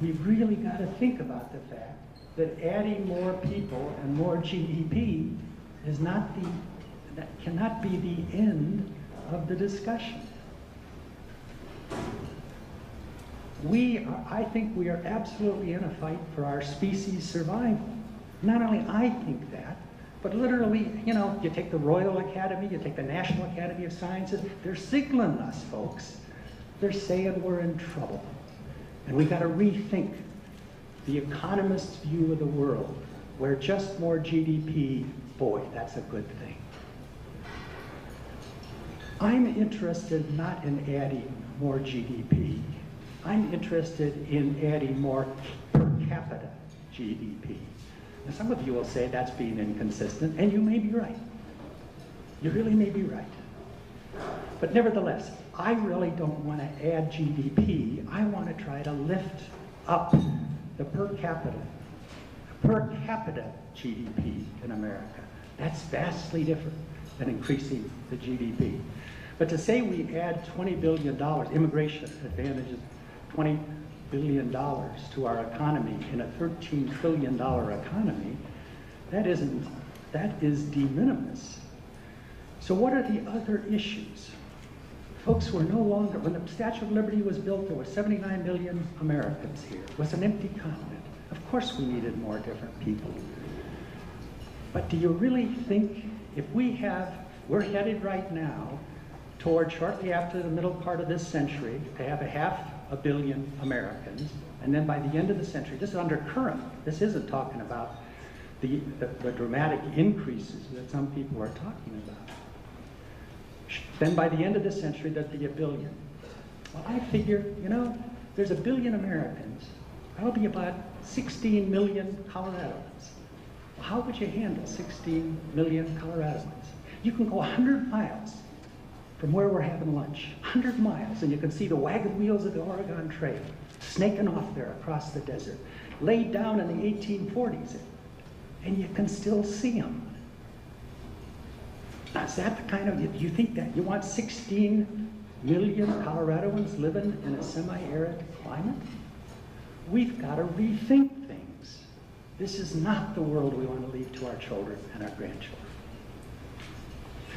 We've really got to think about the fact that adding more people and more GDP is not the, that cannot be the end of the discussion we are, I think we are absolutely in a fight for our species survival. Not only I think that, but literally, you know, you take the Royal Academy, you take the National Academy of Sciences, they're signaling us, folks. They're saying we're in trouble. And we've got to rethink the economist's view of the world, where just more GDP, boy, that's a good thing. I'm interested not in adding more GDP. I'm interested in adding more per capita GDP. Some of you will say that's being inconsistent, and you may be right. You really may be right. But nevertheless, I really don't want to add GDP. I want to try to lift up the per capita, per capita GDP in America. That's vastly different than increasing the GDP. But to say we add $20 billion, immigration advantages $20 billion dollars to our economy in a $13 trillion economy, that isn't, that is de minimis. So what are the other issues? Folks, we're no longer, when the Statue of Liberty was built, there were 79 million Americans here. It was an empty continent. Of course we needed more different people. But do you really think if we have, we're headed right now toward shortly after the middle part of this century to have a half a billion Americans, and then by the end of the century, this is under current, this isn't talking about the, the, the dramatic increases that some people are talking about. Then by the end of the century, there'd be a billion. Well, I figure, you know, there's a billion Americans. That'll be about 16 million Coloradoans. How would you handle 16 million Coloradoans? You can go 100 miles from where we're having lunch, 100 miles, and you can see the wagon wheels of the Oregon Trail snaking off there across the desert, laid down in the 1840s, and you can still see them. Is that the kind of, you think that you want 16 million Coloradoans living in a semi-arid climate? We've got to rethink things. This is not the world we want to leave to our children and our grandchildren.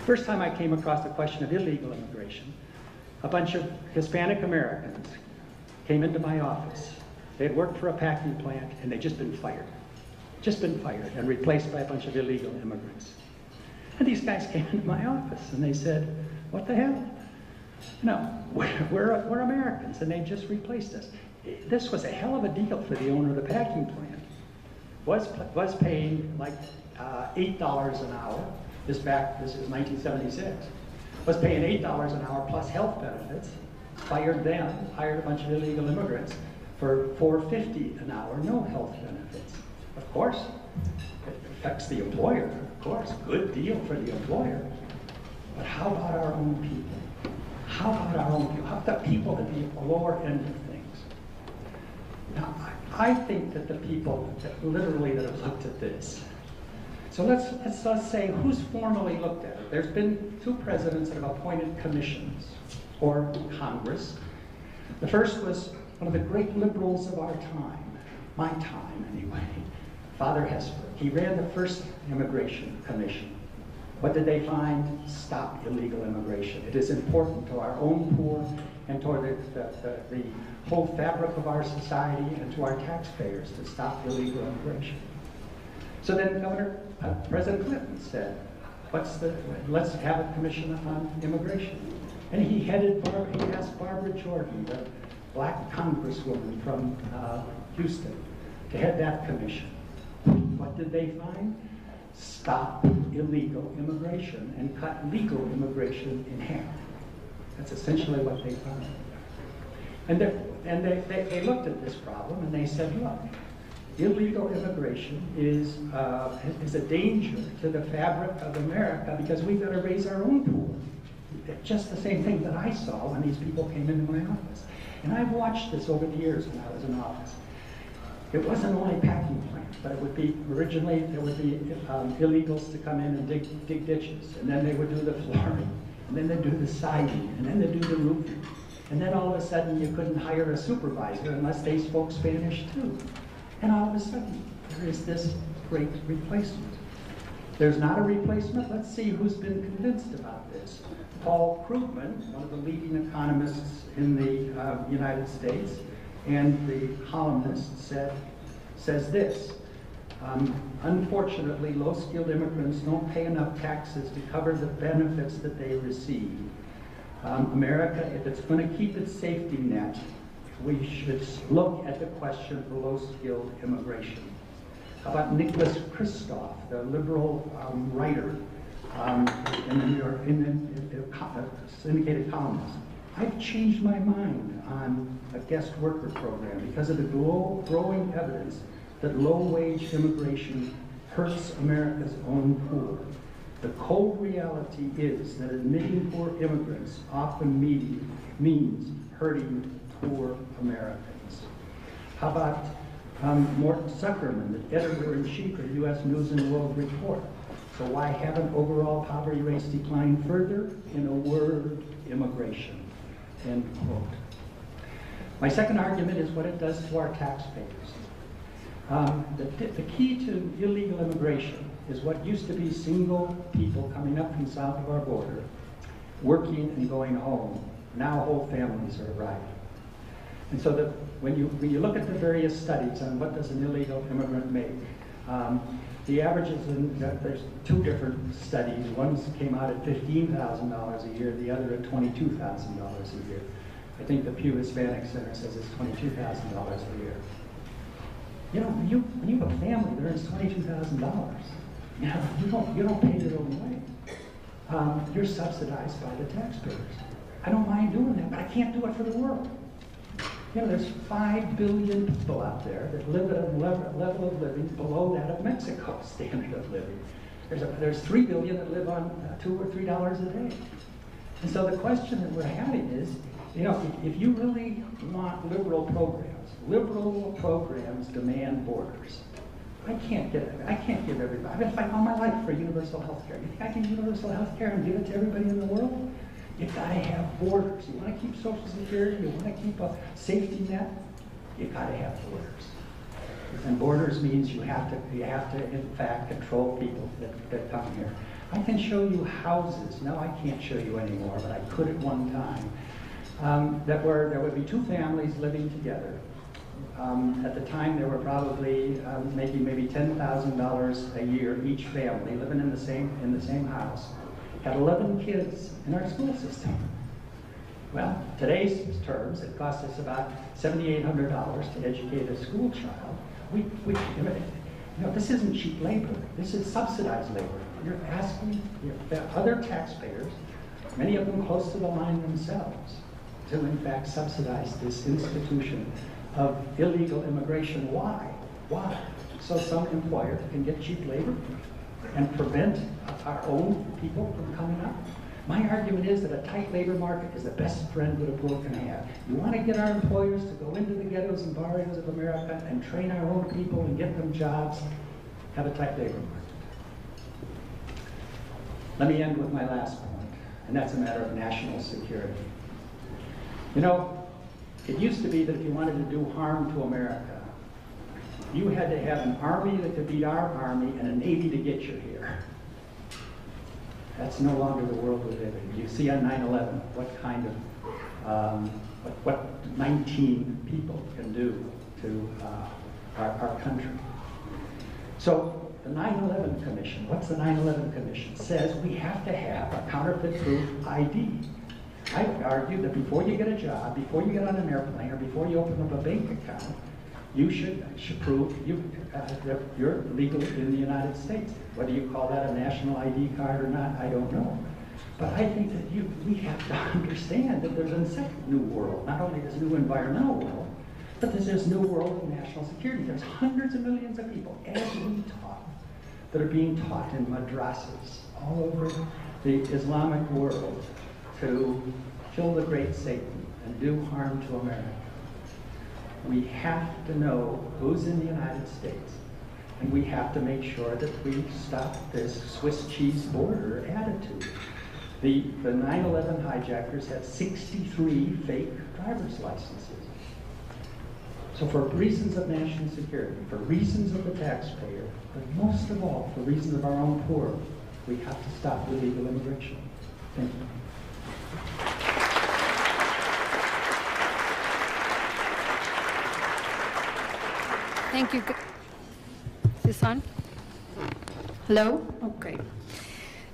First time I came across the question of illegal immigration, a bunch of Hispanic Americans came into my office. They had worked for a packing plant and they'd just been fired. Just been fired and replaced by a bunch of illegal immigrants. And these guys came into my office and they said, what the hell? No, we're, we're, we're Americans and they just replaced us. This was a hell of a deal for the owner of the packing plant. Was, was paying like uh, $8 an hour this back, this is 1976, was paying $8 an hour plus health benefits, fired them, hired a bunch of illegal immigrants for $4.50 an hour, no health benefits. Of course, it affects the employer, of course, good deal for the employer. But how about our own people? How about our own people? How about the people at the lower end of things? Now, I, I think that the people that literally that have looked at this so let's, let's, let's say who's formally looked at it. There's been two presidents that have appointed commissions or Congress. The first was one of the great liberals of our time, my time anyway, Father Hesburgh. He ran the first immigration commission. What did they find? Stop illegal immigration. It is important to our own poor and the, the, the, the whole fabric of our society and to our taxpayers to stop illegal immigration. So then Governor, uh, President Clinton said, what's the, let's have a commission on immigration. And he headed, Bar he asked Barbara Jordan, the black congresswoman from uh, Houston, to head that commission. What did they find? Stop illegal immigration and cut legal immigration in half. That's essentially what they found. And, and they, they, they looked at this problem and they said, look, illegal immigration is, uh, is a danger to the fabric of America because we've got to raise our own pool. Just the same thing that I saw when these people came into my office. And I've watched this over the years when I was in office. It wasn't only packing plants, but it would be, originally, there would be um, illegals to come in and dig, dig ditches, and then they would do the flooring, and then they'd do the siding, and then they'd do the roofing. And then all of a sudden, you couldn't hire a supervisor unless they spoke Spanish too. And all of a sudden, there is this great replacement. There's not a replacement. Let's see who's been convinced about this. Paul Krugman, one of the leading economists in the uh, United States, and the columnist said, says this. Um, unfortunately, low-skilled immigrants don't pay enough taxes to cover the benefits that they receive. Um, America, if it's going to keep its safety net, we should look at the question of low-skilled immigration. About Nicholas Kristof, the liberal um, writer um, in the New York, in the, in the, syndicated columnist? I've changed my mind on a guest worker program because of the grow- growing evidence that low-wage immigration hurts America's own poor. The cold reality is that admitting poor immigrants often mean- means hurting poor Americans. How about um, Morton Zuckerman, the editor-in-chief of U.S. News and World Report? So why haven't overall poverty rates declined further? In a word, immigration. End quote. My second argument is what it does to our taxpayers. Um, the, the key to illegal immigration is what used to be single people coming up from south of our border, working and going home. Now whole families are arriving. And so that when you, when you look at the various studies on what does an illegal immigrant make, um, the averages, in, there's two different studies. One came out at $15,000 a year, the other at $22,000 a year. I think the Pew Hispanic Center says it's $22,000 a year. You know, you, when you have a family that earns $22,000, you know, you don't, you don't pay your own way. Um, you're subsidized by the taxpayers. I don't mind doing that, but I can't do it for the world. You know, there's 5 billion people out there that live at a level, of living below that of Mexico's standard of living. There's, a, there's 3 billion that live on uh, 2 or $3 a day. And so the question that we're having is, you know, if, if you really want liberal programs, liberal programs demand borders. I can't get. I can't give everybody. I've been fighting all my life for universal health care. You think I can universal health care and give it to everybody in the world? You've got to have borders. You want to keep Social Security, you want to keep a safety net, you've got to have borders. And borders means you have to, you have to, in fact, control people that, that come here. I can show you houses. No, I can't show you anymore, but I could at one time. Um, that were, there would be two families living together. Um, at the time, there were probably um, maybe $10,000 a year each family living in the same in the same house had 11 kids in our school system. Well, today's terms, it costs us about $7,800 to educate a school child. We, we, you know, this isn't cheap labor. This is subsidized labor. You're asking your other taxpayers, many of them close to the line themselves, to in fact subsidize this institution of illegal immigration. Why? Why? So some employer can get cheap labor and prevent our own people from coming up? My argument is that a tight labor market is the best friend that a poor can have. You want to get our employers to go into the ghettos and barrios of America and train our own people and get them jobs, have a tight labor market. Let me end with my last point, and that's a matter of national security. You know, it used to be that if you wanted to do harm to America, you had to have an army that could beat our army and a navy to get you here. That's no longer the world we live in. You see on 9-11 what kind of, um, what, what 19 people can do to uh, our, our country. So the 9-11 Commission, what's the 9-11 Commission? Says we have to have a counterfeit-proof ID. I argue that before you get a job, before you get on an airplane, or before you open up a bank account, you should, should prove you, uh, you're legal in the United States. Whether you call that a national ID card or not, I don't know. But I think that you, we have to understand that there's a second new world. Not only this new environmental world, but there's this new world of national security. There's hundreds of millions of people, as we taught, that are being taught in madrasas all over the Islamic world to kill the great Satan and do harm to America we have to know who's in the United States. And we have to make sure that we stop this Swiss cheese border attitude. The 9-11 hijackers had 63 fake driver's licenses. So for reasons of national security, for reasons of the taxpayer, but most of all, for reasons of our own poor, we have to stop illegal immigration. Thank you. Thank you. Is this on? Hello? Okay.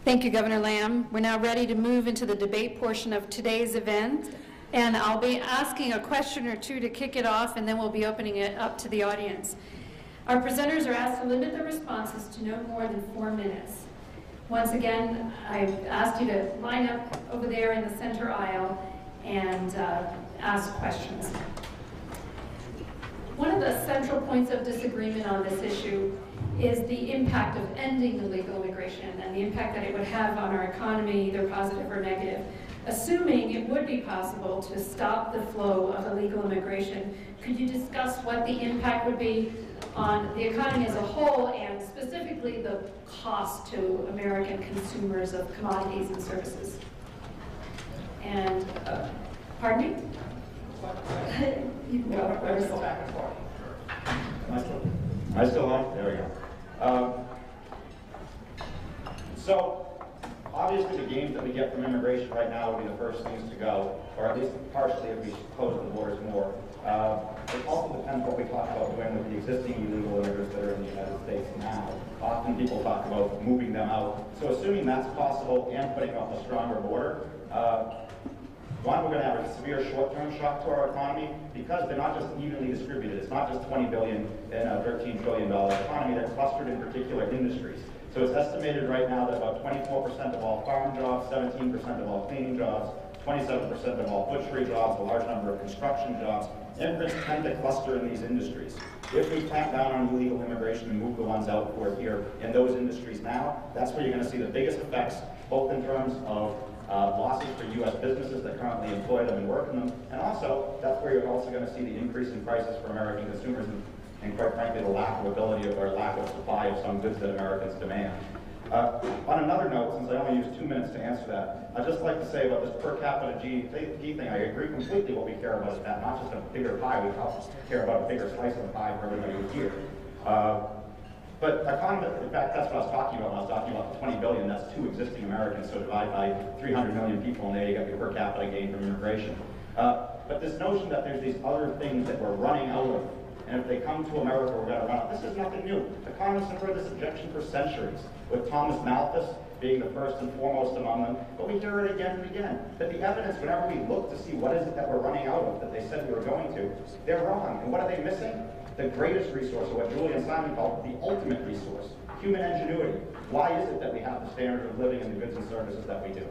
Thank you, Governor Lamm. We're now ready to move into the debate portion of today's event. And I'll be asking a question or two to kick it off, and then we'll be opening it up to the audience. Our presenters are asked to limit their responses to no more than four minutes. Once again, I've asked you to line up over there in the center aisle and uh, ask questions. One of the central points of disagreement on this issue is the impact of ending illegal immigration and the impact that it would have on our economy, either positive or negative. Assuming it would be possible to stop the flow of illegal immigration, could you discuss what the impact would be on the economy as a whole and specifically the cost to American consumers of commodities and services? And, uh, pardon me? You can go first. Am I still, am I still on? There we go. Um, so, obviously, the gains that we get from immigration right now would be the first things to go, or at least partially if we close the borders more. Uh, it also depends what we talk about doing with the existing illegal immigrants that are in the United States now. Often people talk about moving them out. So assuming that's possible and putting up a stronger border, uh, one, we're going to have a severe short-term shock to our economy because they're not just evenly distributed. It's not just 20 billion in a uh, 13 trillion dollar economy. They're clustered in particular industries. So it's estimated right now that about 24% of all farm jobs, 17% of all cleaning jobs, 27% of all butchery jobs, a large number of construction jobs. Immigrants tend to cluster in these industries. If we clamp down on illegal immigration and move the ones out who are here in those industries now, that's where you're going to see the biggest effects, both in terms of uh, losses for U.S. businesses that currently employ them and work in them, and also that's where you're also going to see the increase in prices for American consumers and, and quite frankly the lack of ability or lack of supply of some goods that Americans demand. Uh, on another note, since I only used two minutes to answer that, I'd just like to say about this per capita GDP thing, I agree completely what we care about is that, not just a bigger pie, we care about a bigger slice of the pie for everybody here. Uh, but in fact, that's what I was talking about when I was talking about the 20 billion, that's two existing Americans, so divide by 300 million people, and there you got your per capita gain from immigration. Uh, but this notion that there's these other things that we're running out of, and if they come to America, we're going to run out. This is nothing new. Economists have heard this objection for centuries, with Thomas Malthus being the first and foremost among them, but we hear it again and again. That the evidence, whenever we look to see what is it that we're running out of that they said we were going to, they're wrong. And what are they missing? The greatest resource, or what Julian Simon called the ultimate resource, human ingenuity. Why is it that we have the standard of living and the goods and services that we do?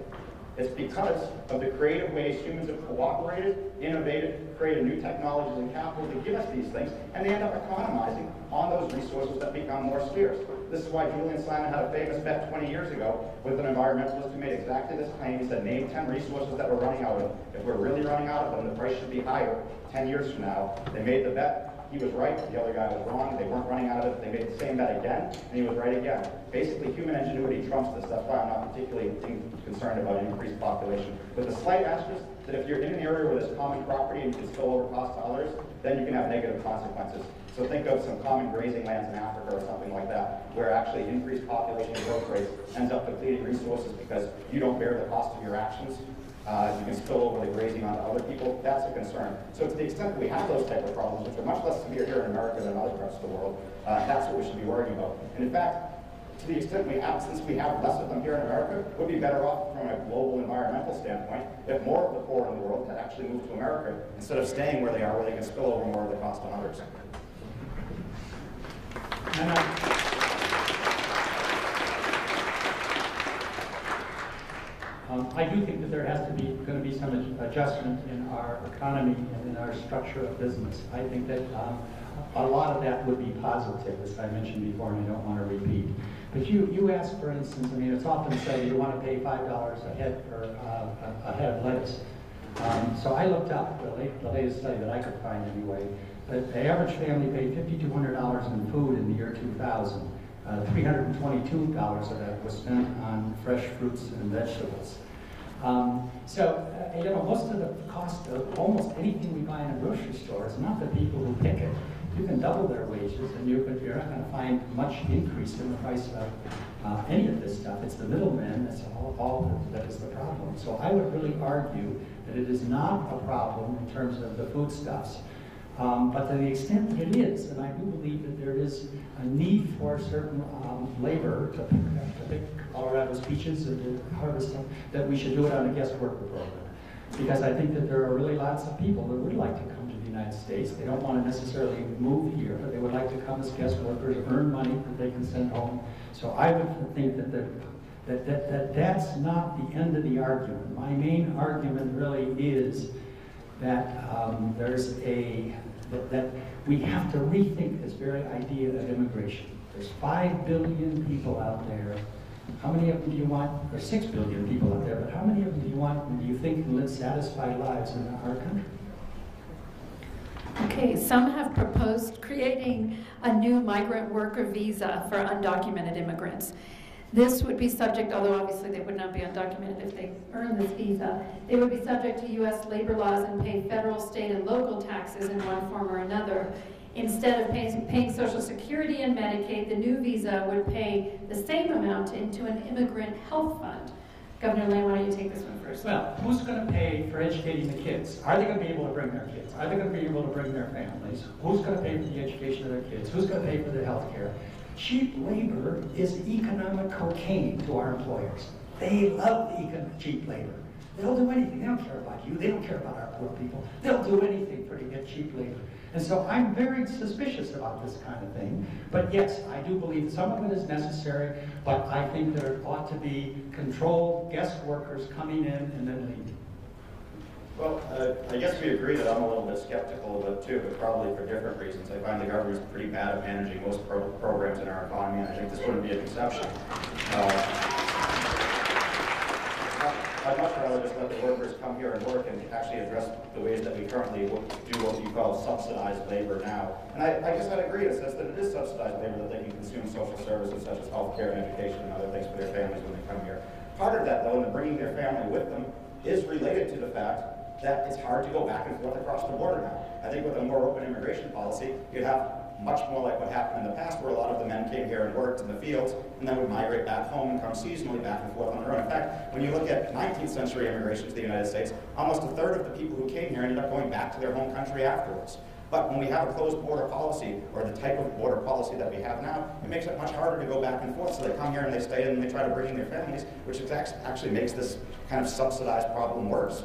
It's because of the creative ways humans have cooperated, innovated, created new technologies and capital to give us these things, and they end up economizing on those resources that become more scarce. This is why Julian Simon had a famous bet 20 years ago with an environmentalist who made exactly this claim. He said, name 10 resources that we're running out of. If we're really running out of them, the price should be higher 10 years from now. They made the bet. He was right, the other guy was wrong. They weren't running out of it. They made the same bet again, and he was right again. Basically, human ingenuity trumps this. That's why I'm not particularly concerned about increased population. With a slight asterisk that if you're in an area where there's common property and you can spill over costs to others, then you can have negative consequences. So think of some common grazing lands in Africa or something like that, where actually increased population growth rates ends up depleting resources because you don't bear the cost of your actions uh, you can spill over the grazing onto other people. That's a concern. So to the extent that we have those type of problems, which are much less severe here in America than other parts of the world, uh, that's what we should be worrying about. And in fact, to the extent we have, since we have less of them here in America, we'd be better off from a global environmental standpoint if more of the poor in the world had actually moved to America instead of staying where they are, where they can spill over more of the cost on others. And I, Um, I do think that there has to be going to be some adjustment in our economy and in our structure of business. I think that um, a lot of that would be positive, as I mentioned before, and I don't want to repeat. But you, you ask, for instance, I mean, it's often said you want to pay $5 a head for uh, a head of lettuce. Um, so I looked up the, late, the latest study that I could find anyway. But the average family paid $5,200 in food in the year 2000. Uh, $322 of that was spent on fresh fruits and vegetables. Um, so, uh, you know, most of the cost of almost anything we buy in a grocery store is not the people who pick it. You can double their wages, and you, but you're not going to find much increase in the price of uh, any of this stuff. It's the middlemen that's all, all that is the problem. So I would really argue that it is not a problem in terms of the foodstuffs. Um, but to the extent that it is, and I do believe that there is a need for certain um, labor to to pick Colorado's peaches and to harvest them, that we should do it on a guest worker program. Because I think that there are really lots of people that would like to come to the United States. They don't want to necessarily move here, but they would like to come as guest workers, earn money that they can send home. So I would think that the that, that, that that's not the end of the argument. My main argument really is that um, there's a, that, that we have to rethink this very idea of immigration. There's five billion people out there. How many of them do you want? There's six billion people out there, but how many of them do you want and do you think can live satisfied lives in our country? Okay, some have proposed creating a new migrant worker visa for undocumented immigrants. This would be subject, although obviously they would not be undocumented if they earn this visa, they would be subject to U.S. labor laws and pay federal, state, and local taxes in one form or another. Instead of paying, paying Social Security and Medicaid, the new visa would pay the same amount into an immigrant health fund. Governor Lamm, why don't you take this one first? Well, who's going to pay for educating the kids? Are they going to be able to bring their kids? Are they going to be able to bring their families? Who's going to pay for the education of their kids? Who's going to pay for their health care? Cheap labor is economic cocaine to our employers. They love cheap labor. They'll do anything. They don't care about you. They don't care about our poor people. They'll do anything for to get cheap labor. And so I'm very suspicious about this kind of thing. But yes, I do believe some of it is necessary, but I think there ought to be controlled guest workers coming in and then leaving. Well, uh, I guess we agree that I'm a little bit skeptical of it too, but probably for different reasons. I find the government's pretty bad at managing most pro programs in our economy, and I think this wouldn't be an exception. Uh, I'd much rather just let the workers come here and work and actually address the ways that we currently do what you call subsidized labor now. And I, I guess I'd agree in a sense that it is subsidized labor that they can consume social services such as healthcare and education and other things for their families when they come here. Part of that, though, in bringing their family with them, is related to the fact that it's hard to go back and forth across the border now. I think with a more open immigration policy, you'd have much more like what happened in the past, where a lot of the men came here and worked in the fields, and then would migrate back home and come seasonally back and forth on their own. In fact, when you look at 19th century immigration to the United States, almost a third of the people who came here ended up going back to their home country afterwards. But when we have a closed border policy, or the type of border policy that we have now, it makes it much harder to go back and forth. So they come here and they stay and they try to bring in their families, which actually makes this kind of subsidized problem worse.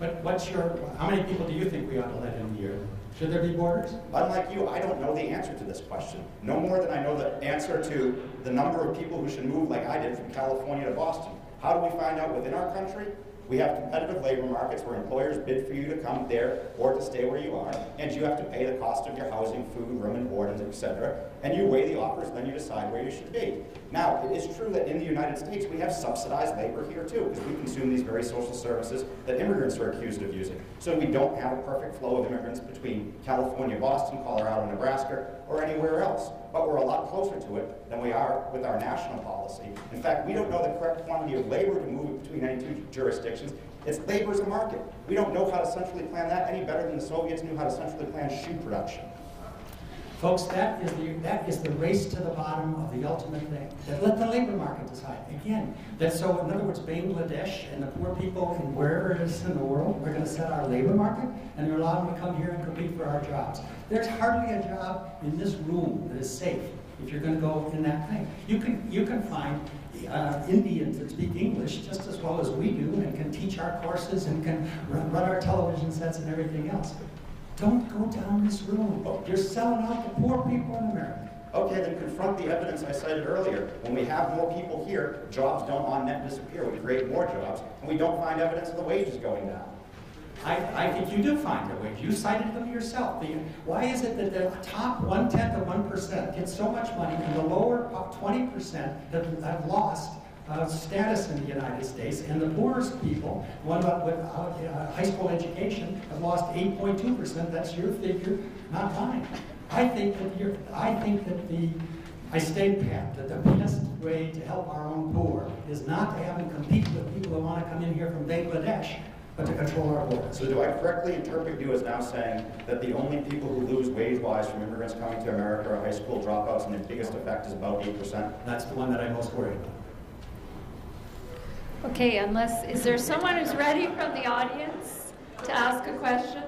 But what's your, how many people do you think we ought to let in here? Should there be borders? Unlike you, I don't know the answer to this question. No more than I know the answer to the number of people who should move like I did from California to Boston. How do we find out within our country? We have competitive labor markets where employers bid for you to come there or to stay where you are, and you have to pay the cost of your housing, food, room and board, etc. And you weigh the offers, then you decide where you should be. Now, it is true that in the United States we have subsidized labor here too, because we consume these very social services that immigrants are accused of using. So we don't have a perfect flow of immigrants between California, Boston, Colorado, Nebraska, or anywhere else. But we're a lot closer to it than we are with our national policy. In fact, we don't know the correct quantity of labor to move between any two jurisdictions. It's labor as a market. We don't know how to centrally plan that any better than the Soviets knew how to centrally plan shoe production. Folks, that is the, that is the race to the bottom of the ultimate thing. That let the labor market decide. Again, that so, in other words, Bangladesh and the poor people in wherever it is in the world, we're going to set our labor market and they're allowed them to come here and compete for our jobs. There's hardly a job in this room that is safe if you're going to go in that thing. You can, you can find uh, Indians that speak English just as well as we do and can teach our courses and can run, run our television sets and everything else. Don't go down this road. Oh, you're selling out the poor people in America. Okay, then confront the evidence I cited earlier. When we have more people here, jobs don't on net disappear. We create more jobs, and we don't find evidence of the wages going down. I, I think you do find a wage. You cited them yourself. The, why is it that the top one tenth of one percent get so much money, and the lower twenty percent have, have lost uh, status in the United States, and the poorest people, one about without uh, high school education, have lost eight point two percent. That's your figure, not mine. I think that you're, I think that the I state pat that the best way to help our own poor is not to have them compete with people who want to come in here from Bangladesh, but to control our borders. So do I correctly interpret you as now saying that the only people who lose wage-wise from immigrants coming to America are high school dropouts, and the biggest effect is about 8%? That's the one that I'm most worried about. Okay, unless, is there someone who's ready from the audience to ask a question?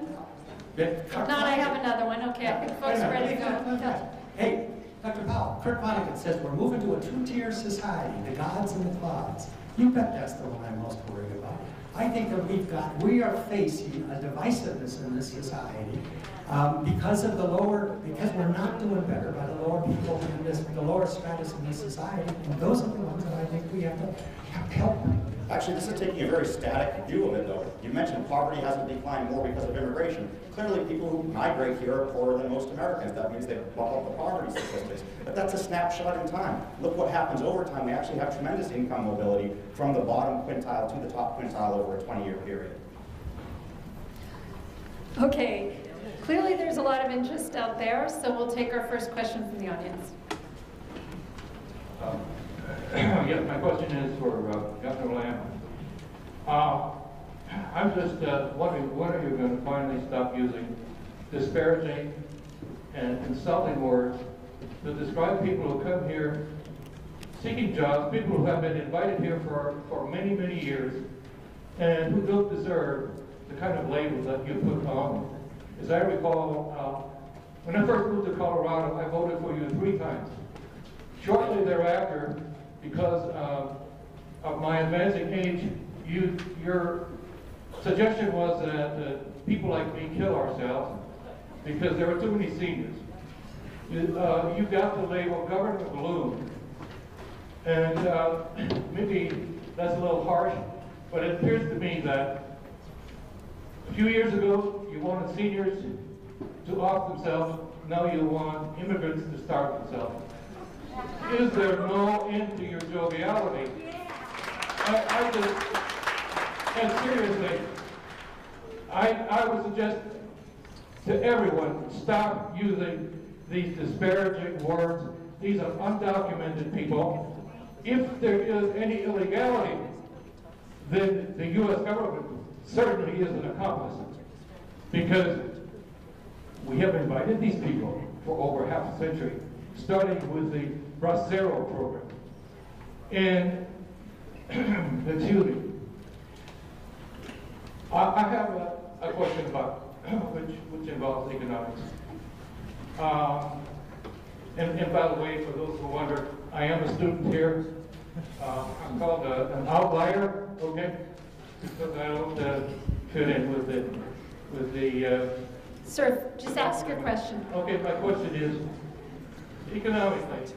If not, I have another one. Okay, I think folks are ready to go. Hey, Dr. Powell, Kurt Vonnegut says we're moving to a two-tier society, the gods and the clods. You bet that's the one I'm most worried about. I think that we've got, we are facing a divisiveness in this society um, because of the lower, because we're not doing better by the lower people in this, the lower stratus in this society. And those are the ones that I think we have to help. Actually, this is taking a very static view of it, though. You mentioned poverty hasn't declined more because of immigration. Clearly, people who migrate here are poorer than most Americans. That means they bump up the poverty statistics. But that's a snapshot in time. Look what happens over time. We actually have tremendous income mobility from the bottom quintile to the top quintile over a 20-year period. Okay, clearly there's a lot of interest out there, so we'll take our first question from the audience. Yeah, my question is for uh, Governor Lamm. Uh, I'm just uh, wondering, when are you going to finally stop using disparaging and insulting words to describe people who come here seeking jobs, people who have been invited here for, for many, many years, and who don't deserve the kind of label that you put on them. As I recall, uh, when I first moved to Colorado, I voted for you three times. Shortly thereafter, because uh, of my advancing age, you, your suggestion was that uh, people like me kill ourselves because there are too many seniors. You, uh, you got the label Governor Gloom, and uh, maybe that's a little harsh, but it appears to me that a few years ago you wanted seniors to off themselves, now you want immigrants to starve themselves. Is there no end to your joviality? I, I just, and seriously, I, I would suggest to everyone, stop using these disparaging words. These are undocumented people. If there is any illegality, then the U.S. government certainly is an accomplice. Because we have invited these people for over half a century, starting with the Bracero program. And, the I, I have a, a question about, which, which involves economics. Um, and, and by the way, for those who wonder, I am a student here. Uh, I'm called a, an outlier, okay? Because I don't uh, fit in with the, with the uh, Sir, just ask your question. Okay, my question is, economically,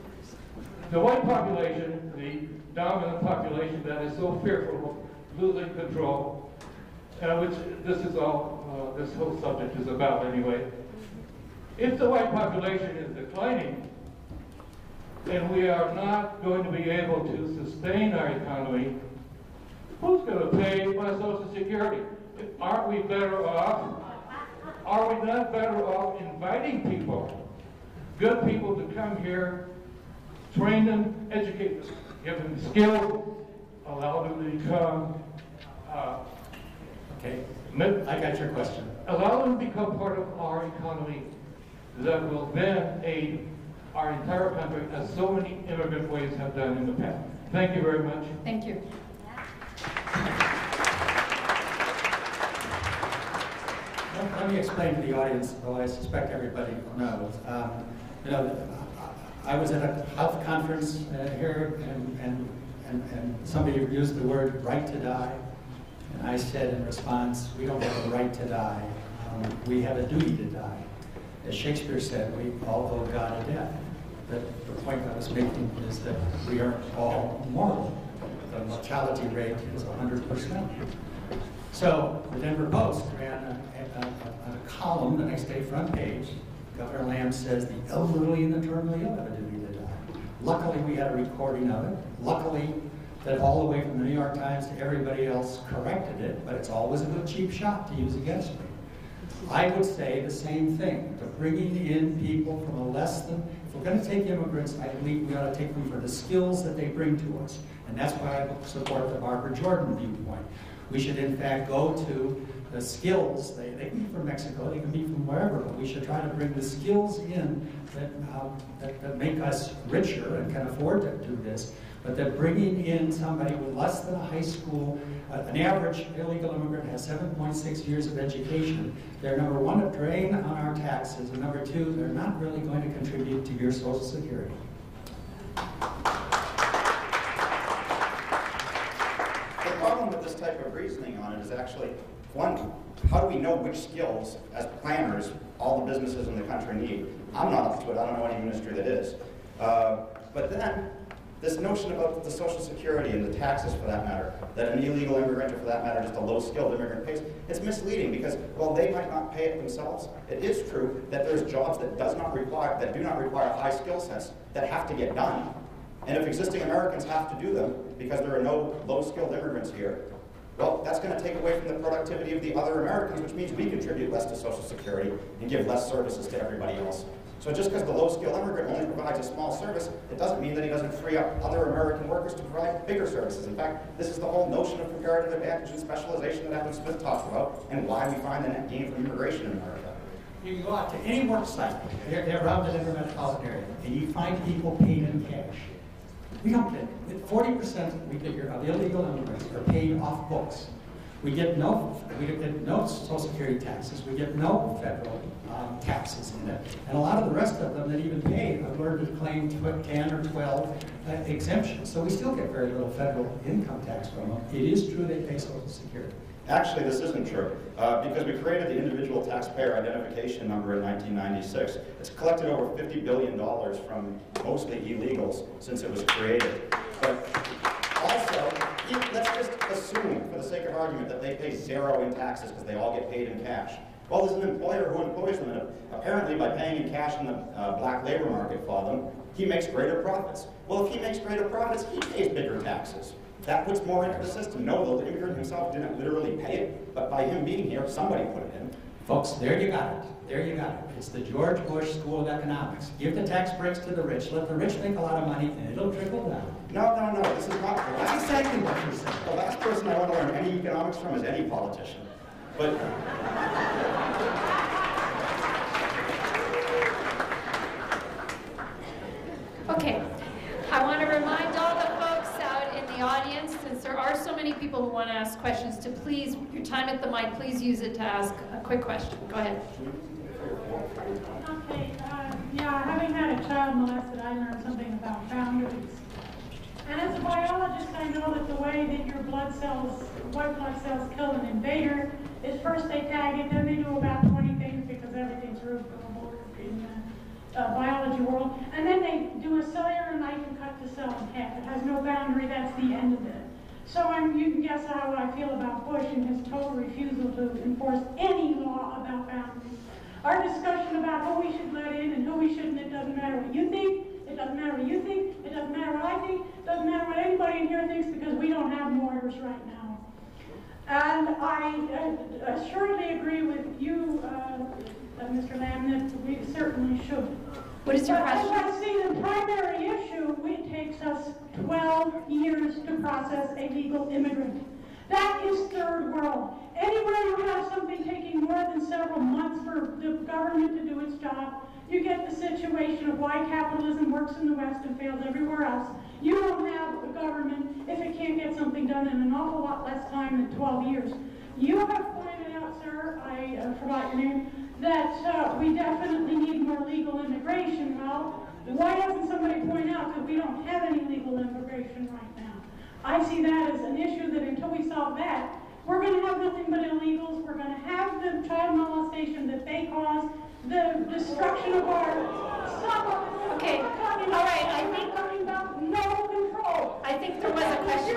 the white population, the dominant population that is so fearful of losing control, uh, which this is all, uh, this whole subject is about anyway. If the white population is declining, then we are not going to be able to sustain our economy, who's going to pay my Social Security? Aren't we better off? Are we not better off inviting people, good people to come here, train them, educate them, give them skills, allow them to become uh, Okay, I got your question. allow them to become part of our economy that will then aid our entire country as so many immigrant waves have done in the past. Thank you very much. Thank you. Let let explain to the audience, though I suspect everybody knows. Um, You know, I was at a health conference uh, here, and, and, and and somebody used the word right to die. And I said in response, we don't have a right to die. Um, We have a duty to die. As Shakespeare said, we all owe God a debt. But the point I was making is that we are all mortal. The mortality rate is 100%. So the Denver Post ran a, a, a, a column the next day, front page. Governor Lamm says the elderly and the terminally ill have a duty to die. Luckily, we had a recording of it. Luckily, that all the way from the New York Times to everybody else corrected it, but it's always a good cheap shot to use against me. I would say the same thing, to bringing in people from a less than, if we're going to take immigrants, I believe we ought to take them for the skills that they bring to us. And that's why I support the Barbara Jordan viewpoint. We should in fact go to the skills, they, they can be from Mexico, they can be from wherever, but we should try to bring the skills in that, um, that, that make us richer and can afford to do this. But that bringing in somebody with less than a high school, uh, an average illegal immigrant has 7.6 years of education. They're number one, a drain on our taxes, and number two, they're not really going to contribute to your Social Security. The problem with this type of reasoning on it is actually, one, how do we know which skills, as planners, all the businesses in the country need? I'm not up to it, I don't know any ministry that is. Uh, but then, this notion about the Social Security and the taxes for that matter, that an illegal immigrant or for that matter just a low-skilled immigrant pays, it's misleading because while they might not pay it themselves, it is true that there's jobs that does not require, that do not require high skill sets that have to get done. And if existing Americans have to do them because there are no low-skilled immigrants here, well, that's going to take away from the productivity of the other Americans, which means we contribute less to Social Security and give less services to everybody else. So just because the low-skilled immigrant only provides a small service, it doesn't mean that he doesn't free up other American workers to provide bigger services. In fact, this is the whole notion of comparative advantage and specialization that Adam Smith talks about, and why we find the net gain from immigration in America. You can go out to any work site, they're, around the metropolitan area, and you find people paid in cash. We don't forty percent, we figure, of illegal immigrants are paid off books. We get no, we get no social security taxes, we get no federal um, taxes in it. And a lot of the rest of them that even pay are learned to claim tw- ten or twelve uh, exemptions. So we still get very little federal income tax from them. It is true they pay social security. Actually, this isn't true, uh, because we created the individual taxpayer identification number in 1996. It's collected over $50 billion from mostly illegals since it was created. But also, let's just assume, for the sake of argument, that they pay zero in taxes because they all get paid in cash. Well, there's an employer who employs them, and apparently by paying in cash in the uh, black labor market for them, he makes greater profits. Well, if he makes greater profits, he pays bigger taxes. That puts more into the system. No, the immigrant himself didn't literally pay it, but by him being here, somebody put it in. Folks, there you got it. There you got it. It's the George Bush School of Economics. Give the tax breaks to the rich, let the rich make a lot of money, and it'll trickle down. No, no, no, this is not. The That's last, exactly what you're saying. the last person I want to learn any economics from is any politician. But Okay, I want to remind all the folks out in the audience, since there are so many people who want to ask questions, to please, your time at the mic, please use it to ask a quick question. Go ahead. Okay, uh, yeah, having had a child molested, I learned something about boundaries. And as a biologist, I know that the way that your blood cells, white blood cells kill an invader is first they tag it, then they do about 20 things because everything's removable in the uh, biology world. And then they do a cellular knife and cut the cell in half. It has no boundary, that's the end of it. So I'm, you can guess how I feel about Bush and his total refusal to enforce any law about boundaries. Our discussion about who we should let in and who we shouldn't, it doesn't matter what you think, it doesn't matter what you think, it doesn't matter what I think, it doesn't matter what anybody in here thinks because we don't have borders right now. And I uh, assuredly agree with you, uh, uh, Mr. Lamm, that we certainly should. What is your But as? I see the primary issue, it takes us 12 years to process a legal immigrant. That is third world. Anywhere you have something taking more than several months for the government to do its job, you get the situation of why capitalism works in the West and fails everywhere else. You don't have a government if it can't get something done in an awful lot less time than 12 years. You have pointed out, sir, I uh, forgot your name, that uh, we definitely need more legal immigration. Well, why doesn't somebody point out that we don't have any legal immigration right now? I see that as an issue that until we solve that, we're going to have nothing but illegals. We're going to have the child molestation that they cause, the destruction of our. Okay, I'm not talking all right, I think- talking about no control. I think there was a question.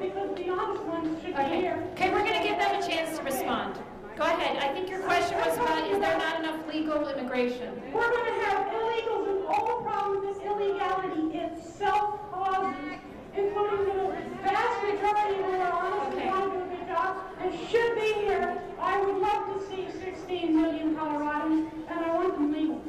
Because, the honest ones should be Okay, here. okay, we're going to give them a chance to respond. Go ahead. I think your question was about, is there not enough legal immigration? We're going to have illegals, and all the problem with this illegality itself causes, including the vast majority who are honest Okay. and want to do a good job and should be here. I would love to see 16 million Coloradans, and I want them legal.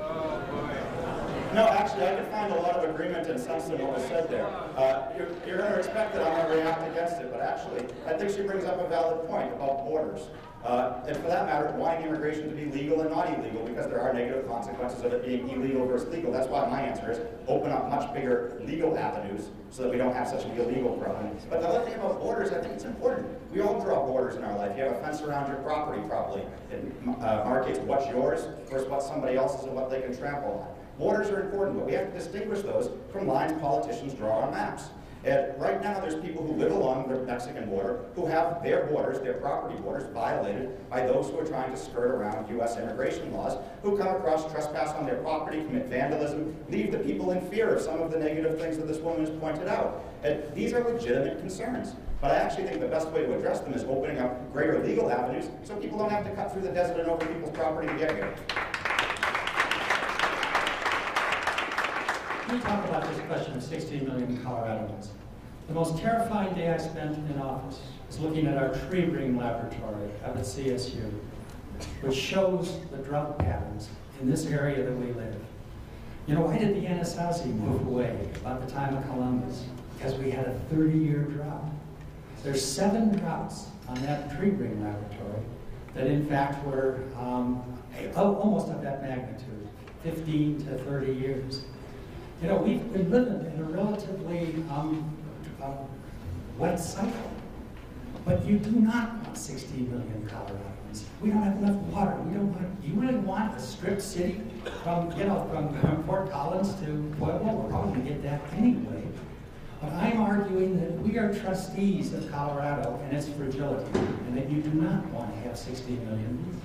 Oh, No, actually, I can find a lot of agreement in what was said there. Uh, you're, you're going to expect that I'm going to react against it, but actually, I think she brings up a valid point about borders. Uh, and for that matter, wanting immigration to be legal and not illegal, because there are negative consequences of it being illegal versus legal. That's why my answer is open up much bigger legal avenues so that we don't have such an illegal problem. But the other thing about borders, I think it's important. We all draw borders in our life. You have a fence around your property, probably. It uh, markets what's yours versus what somebody else's and what they can trample on. Borders are important, but we have to distinguish those from lines politicians draw on maps. And right now, there's people who live along the Mexican border who have their borders, their property borders, violated by those who are trying to skirt around U.S. immigration laws, who come across, trespass on their property, commit vandalism, leave the people in fear of some of the negative things that this woman has pointed out. And these are legitimate concerns. But I actually think the best way to address them is opening up greater legal avenues so people don't have to cut through the desert and over people's property to get here. Let me talk about this question of 16 million Coloradans. The most terrifying day I spent in office was looking at our tree ring laboratory at CSU, which shows the drought patterns in this area that we live. You know, why did the Anasazi move away about the time of Columbus? Because we had a 30-year drought. There's seven droughts on that tree ring laboratory that in fact were um, almost of that magnitude, 15 to 30 years. You know, we've been living in a relatively um, uh, wet cycle, but you do not want 60 million Coloradans. We don't have enough water. We don't want. You really want a strip city from you know from, Fort Collins to Pueblo? We're probably going to get that anyway. But I'm arguing that we are trustees of Colorado and its fragility, and that you do not want to have 60 million.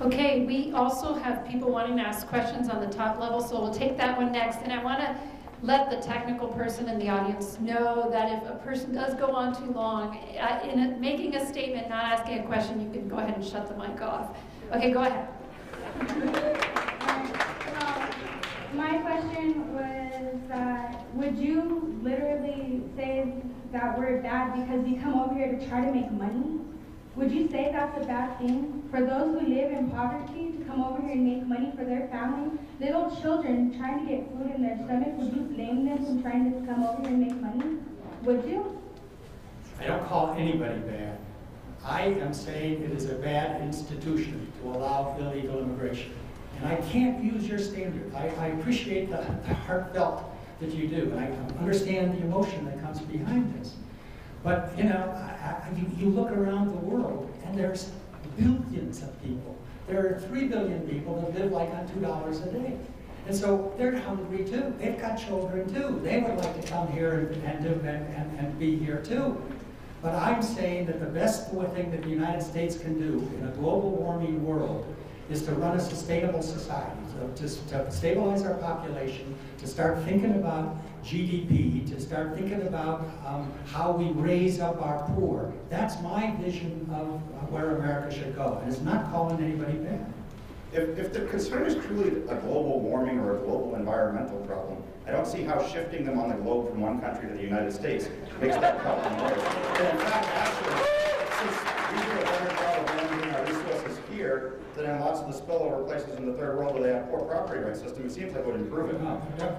Okay, we also have people wanting to ask questions on the top level, so we'll take that one next. And I want to let the technical person in the audience know that if a person does go on too long, uh, in a, making a statement, not asking a question, you can go ahead and shut the mic off. Okay, go ahead. my question was, uh, would you literally say that we're bad because we come over here to try to make money? Would you say that's a bad thing? For those who live in poverty to come over here and make money for their family, little children trying to get food in their stomach, would you blame them for trying to come over here and make money? Would you? I don't call anybody bad. I am saying it is a bad institution to allow illegal immigration. And I can't use your standard. I, I appreciate the, the heartfelt that you do, and I understand the emotion that comes behind this. But, you know, I, I, you, you look around the world, and there's billions of people. There are three billion people that live like on $2 a day. And so they're hungry too. They've got children too. They would like to come here and, and, and, and, and be here too. But I'm saying that the best thing that the United States can do in a global warming world is to run a sustainable society, to, to, to stabilize our population, to start thinking about GDP, to start thinking about um, how we raise up our poor. That's my vision of where America should go, and it's not calling anybody bad. If, if the concern is truly a global warming or a global environmental problem, I don't see how shifting them on the globe from one country to the United States makes that problem worse. And in fact, actually, since we do a better job of managing our resources here than in lots of the spillover places in the third world where they have poor property rights system, it seems like it would improve it.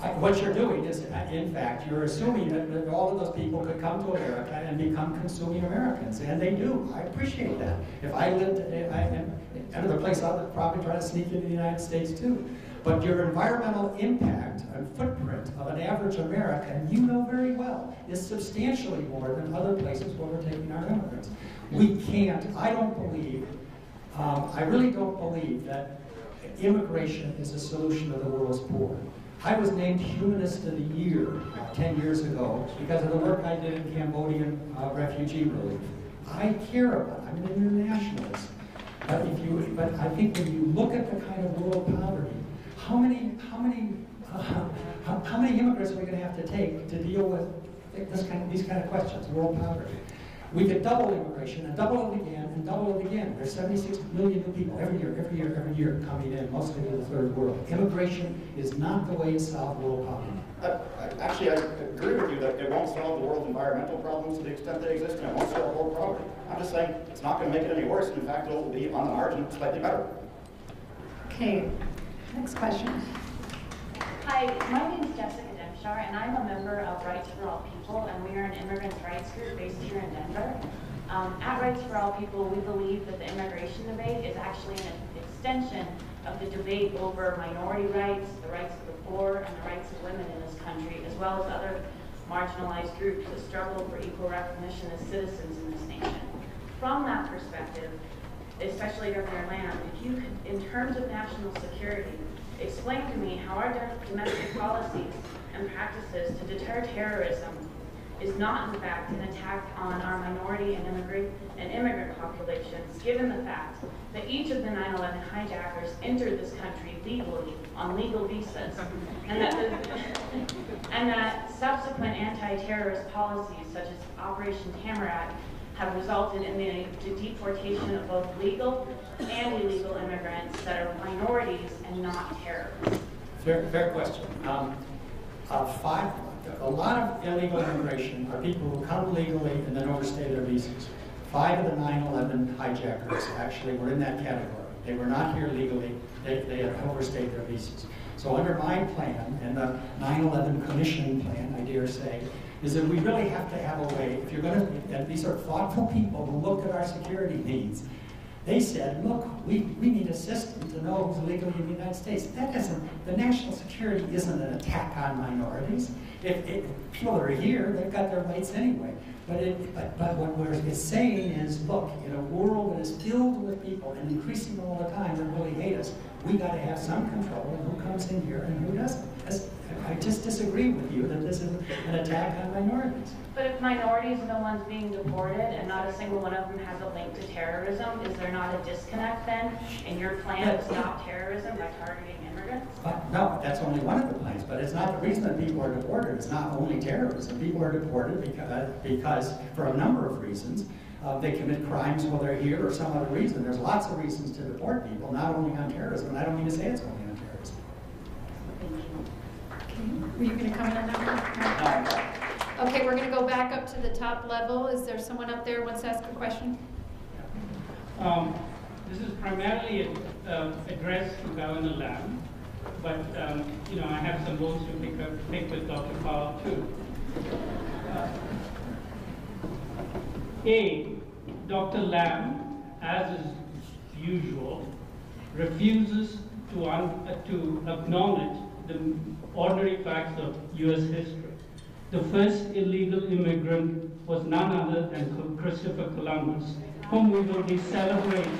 What you're doing is, in fact, you're assuming that, that, all of those people could come to America and become consuming Americans, and they do. I appreciate that. If I lived in another place, I would probably try to sneak into the United States too. But your environmental impact and footprint of an average American, you know very well, is substantially more than other places where we're taking our immigrants. We can't, I don't believe, um, I really don't believe that immigration is a solution to the world's poor. I was named Humanist of the Year uh, 10 years ago because of the work I did in Cambodian uh, refugee relief. I care about it. I'm an internationalist. But if you, but I think when you look at the kind of world poverty, how many, how many, uh, how, how, many immigrants are we going to have to take to deal with this kind of, these kind of questions, world poverty? We could double immigration and double it again and double it again. There's 76 million new people every year, every year, every year coming in, mostly to the third world. Immigration is not the way to solve world poverty. Uh, actually, I agree with you that it won't solve the world's environmental problems to the extent they exist, and it won't solve world poverty. I'm just saying it's not going to make it any worse. In fact, it'll be on the margin slightly better. Okay, next question. Hi, my name is Jessica And I'm a member of Rights for All People, and we are an immigrants' rights group based here in Denver. Um, at Rights for All People, we believe that the immigration debate is actually an extension of the debate over minority rights, the rights of the poor, and the rights of women in this country, as well as other marginalized groups that struggle for equal recognition as citizens in this nation. From that perspective, especially Governor Lamm, if you could, in terms of national security, explain to me how our domestic policies and practices to deter terrorism is not in fact an attack on our minority and immigrant, and immigrant populations, given the fact that each of the 9-11 hijackers entered this country legally on legal visas, and that, the, and that subsequent anti-terrorist policies such as Operation Tarmac have resulted in the, the deportation of both legal and illegal immigrants that are minorities and not terrorists. Fair, fair question. Um, five, a lot of illegal immigration are people who come legally and then overstay their visas. Five of the 9/11 hijackers actually were in that category. They were not here legally. They, they had overstayed their visas. So under my plan and the 9/11 Commission plan, I dare say, is that we really have to have a way. If you're going to, these are thoughtful people who look at our security needs. They said, look, we, we need a system to know who's legally in the United States. That isn't, the national security isn't an attack on minorities. If, if people are here, they've got their rights anyway. But, it, but, but what we're saying is, look, in a world that is filled with people and increasing all the time that really hate us, we got to have some control of who comes in here and who doesn't. That's, I just disagree with you that this is an attack on minorities. But if minorities are the ones being deported and not a single one of them has a link to terrorism, is there not a disconnect then in your plan to stop terrorism by targeting immigrants? But no, that's only one of the plans, but it's not the reason that people are deported. It's not only terrorism. People are deported because, because for a number of reasons. Uh, they commit crimes while they're here or some other reason. There's lots of reasons to deport people, not only on terrorism. And I don't mean to say it's only on terrorism. Okay. Were you going to comment on that one? Okay, we're going to go back up to the top level. Is there someone up there who wants to ask a question? Um, this is primarily uh, addressed to Governor Lamm, but um, you know I have some bones to pick, up, pick with Dr. Powell too. Uh, a, Dr. Lamm, as is usual, refuses to, un- uh, to acknowledge the ordinary facts of U.S. history. The first illegal immigrant was none other than Christopher Columbus, whom we will be celebrating.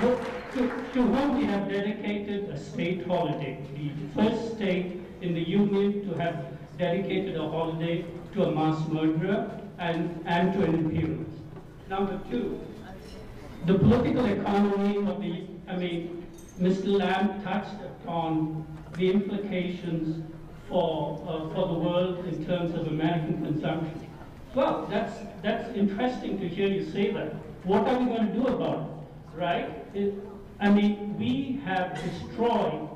To, to whom we have dedicated a state holiday, the first state in the Union to have dedicated a holiday to a mass murderer and, and to an imperialist. Number two, the political economy of the, I mean, Mr. Lamm touched upon the implications for, uh, for the world in terms of American consumption. Well, that's, that's interesting to hear you say that. What are we going to do about it, right? It, I mean, we have destroyed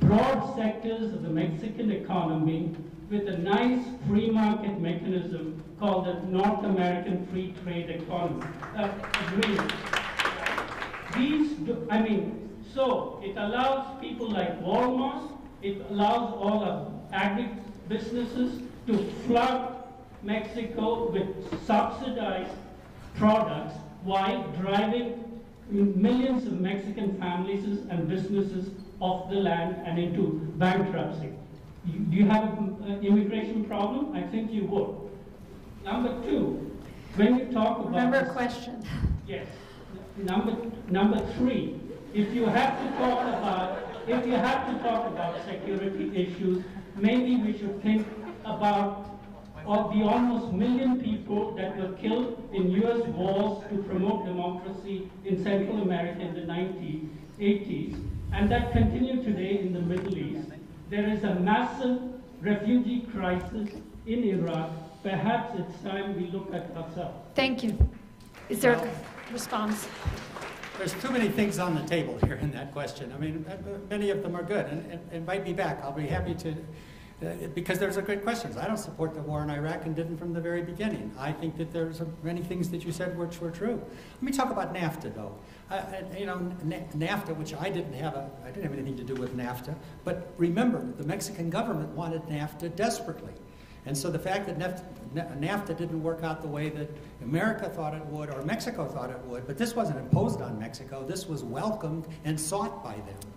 broad sectors of the Mexican economy with a nice free market mechanism called the North American Free Trade Economy uh, Agreement. These, do, I mean, so it allows people like Walmart, it allows all of agri businesses to flood Mexico with subsidized products while driving millions of Mexican families and businesses off the land and into bankruptcy. You, do you have an uh, immigration problem? I think you would. Number two, when you talk about... Remember a question. Yes. Number, number three, if you have to talk about, if you have to talk about security issues, maybe we should think about of the almost million people that were killed in U.S. wars to promote democracy in Central America in the 1980s, and that continue today in the Middle East. There is a massive refugee crisis in Iraq. Perhaps it's time we look at ourselves. Thank you. Is there a response? There's too many things on the table here in that question. I mean, many of them are good, and, invite me back. I'll be happy to uh, because there's a great questions. I don't support the war in Iraq and didn't from the very beginning. I think that there's many things that you said which were true. Let me talk about NAFTA, though. Uh, you know, NAFTA, which I didn't have a, I didn't have anything to do with NAFTA, but remember, the Mexican government wanted NAFTA desperately. And so the fact that NAFTA didn't work out the way that America thought it would or Mexico thought it would, but this wasn't imposed on Mexico, this was welcomed and sought by them.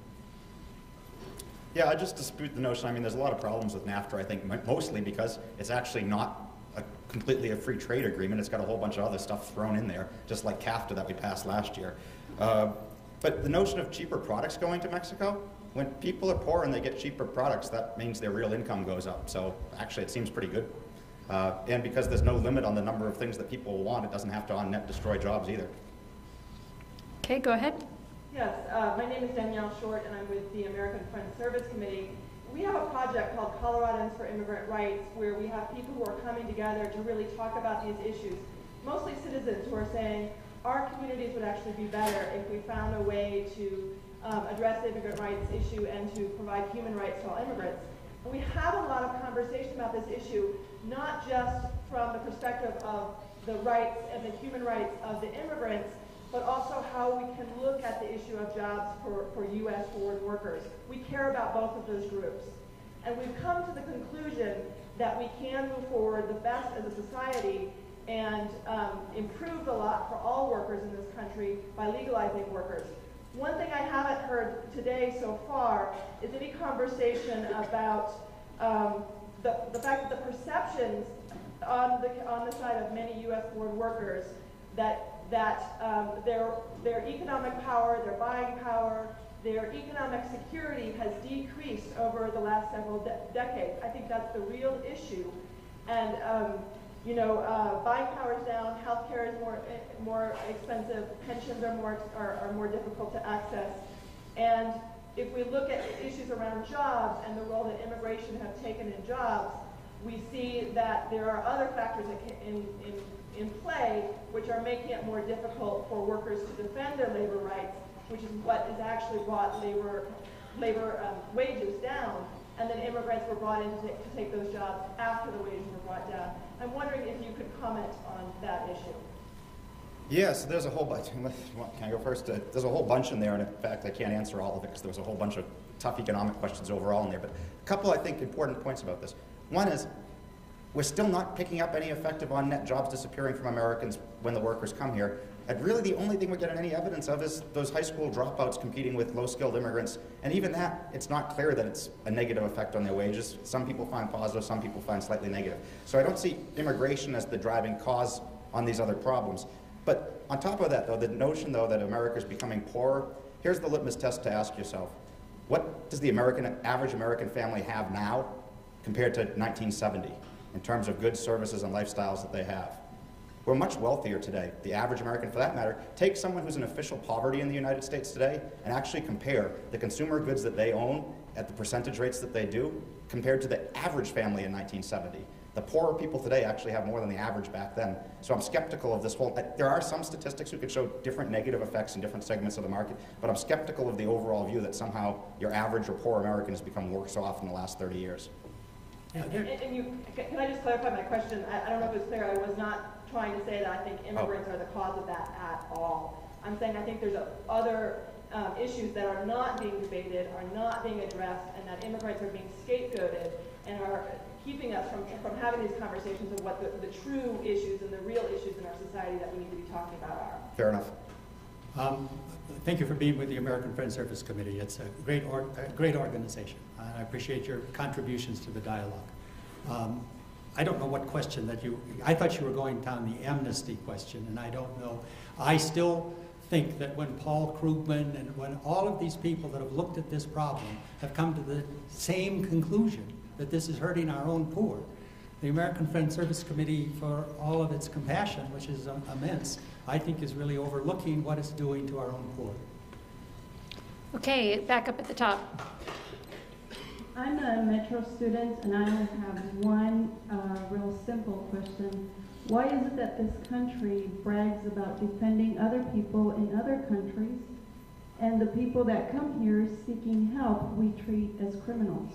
Yeah, I just dispute the notion. I mean, there's a lot of problems with NAFTA, I think, mostly because it's actually not a completely a free trade agreement. It's got a whole bunch of other stuff thrown in there, just like CAFTA that we passed last year. Uh, But the notion of cheaper products going to Mexico, when people are poor and they get cheaper products, that means their real income goes up. So actually, it seems pretty good. Uh, and because there's no limit on the number of things that people want, it doesn't have to on net destroy jobs either. Okay, go ahead. Yes, uh, my name is Danielle Short, and I'm with the American Friends Service Committee. We have a project called Coloradans for Immigrant Rights, where we have people who are coming together to really talk about these issues. Mostly citizens who are saying, our communities would actually be better if we found a way to um, address the immigrant rights issue and to provide human rights to all immigrants. And we have a lot of conversation about this issue, not just from the perspective of the rights and the human rights of the immigrants, but also how we can look at the issue of jobs for, for U.S. foreign workers. We care about both of those groups. And we've come to the conclusion that we can move forward the best as a society and um, improve a lot for all workers in this country by legalizing workers. One thing I haven't heard today so far is any conversation about um, the, the fact that the perceptions on the, on the side of many U.S. born workers that, that um, their, their economic power, their buying power, their economic security has decreased over the last several de decades. I think that's the real issue. And um, you know, uh, buying power is down, healthcare is more more expensive, pensions are more are, are more difficult to access, and if we look at issues around jobs and the role that immigration have taken in jobs, we see that there are other factors in, in, in play which are making it more difficult for workers to defend their labor rights, which is what has actually brought labor, labor um, wages down and then immigrants were brought in to to take those jobs after the wages were brought down. I'm wondering if you could comment on that issue. Yes, there's a whole bunch. Can I go first? Uh, there's a whole bunch in there, and in fact, I can't answer all of it because there was a whole bunch of tough economic questions overall in there. But a couple, I think, important points about this. One is we're still not picking up any effective on net jobs disappearing from Americans when the workers come here. And really the only thing we're getting any evidence of is those high school dropouts competing with low-skilled immigrants. And even that, it's not clear that it's a negative effect on their wages. Some people find positive, some people find slightly negative. So I don't see immigration as the driving cause on these other problems. But on top of that, though, the notion, though, that America is becoming poorer, here's the litmus test to ask yourself. What does the American, average American family have now compared to 1970 in terms of goods, services, and lifestyles that they have? We're much wealthier today. The average American, for that matter, take someone who's in official poverty in the United States today and actually compare the consumer goods that they own at the percentage rates that they do compared to the average family in 1970. The poorer people today actually have more than the average back then. So I'm skeptical of this whole, there are some statistics who could show different negative effects in different segments of the market, but I'm skeptical of the overall view that somehow your average or poor American has become worse off in the last 30 years. Yeah, and, and, you, can I just clarify my question? I, I don't know if it was clear. I was not trying to say that I think immigrants oh. are the cause of that at all. I'm saying I think there's a, other um, issues that are not being debated, are not being addressed, and that immigrants are being scapegoated and are keeping us from, from having these conversations of what the, the true issues and the real issues in our society that we need to be talking about are. Fair enough. Um, thank you for being with the American Friends Service Committee. It's a great, or, a great organization. And I appreciate your contributions to the dialogue. Um, I don't know what question that you, I thought you were going down the amnesty question, and I don't know. I still think that when Paul Krugman and when all of these people that have looked at this problem have come to the same conclusion, that this is hurting our own poor, the American Friends Service Committee, for all of its compassion, which is immense, I think is really overlooking what it's doing to our own poor. Okay, back up at the top. I'm a Metro student, and I have one uh, real simple question. Why is it that this country brags about defending other people in other countries, and the people that come here seeking help we treat as criminals?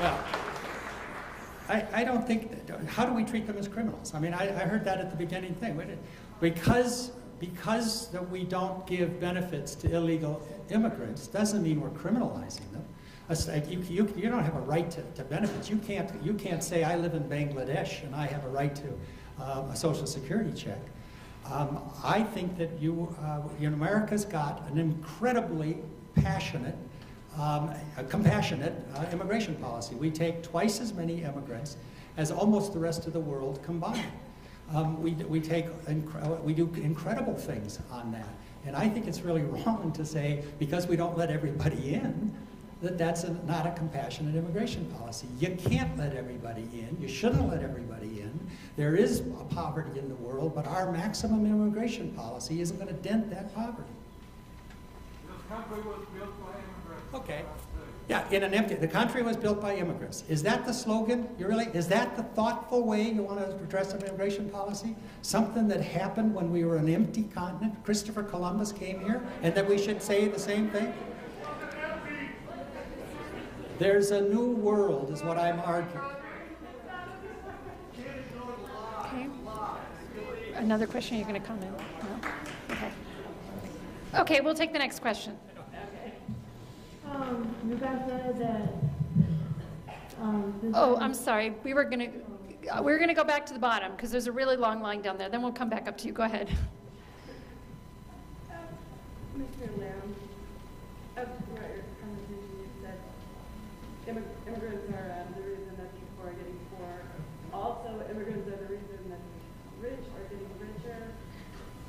Well, I, I don't think, how do we treat them as criminals? I mean, I, I heard that at the beginning thing. Because because that we don't give benefits to illegal immigrants doesn't mean we're criminalizing them. You, you, you don't have a right to, to, benefits. You can't, you can't say, I live in Bangladesh and I have a right to um, a social security check. Um, I think that you, uh, America's got an incredibly passionate, um, a compassionate uh, immigration policy. We take twice as many immigrants as almost the rest of the world combined. Um, we, we take, incre- we do incredible things on that. And I think it's really wrong to say, because we don't let everybody in, that that's a, not a compassionate immigration policy. You can't let everybody in. You shouldn't let everybody in. There is poverty in the world, but our maximum immigration policy isn't going to dent that poverty. Okay. Yeah, in an empty, the country was built by immigrants. Is that the slogan? You really, is that the thoughtful way you want to address an immigration policy? Something that happened when we were an empty continent? Christopher Columbus came here, and that we should say the same thing? There's a new world, is what I'm arguing. Okay. Another question, you're going to comment? No? Okay. Okay, we'll take the next question. Um, you guys that, um. this- Oh, I'm sorry, we were going to, we we're going to go back to the bottom, because there's a really long line down there, then we'll come back up to you. Go ahead. Mr. Lamm, of throughout your conversation, you said immig- immigrants are um, the reason that people are getting poor. Also, immigrants are the reason that the rich are getting richer.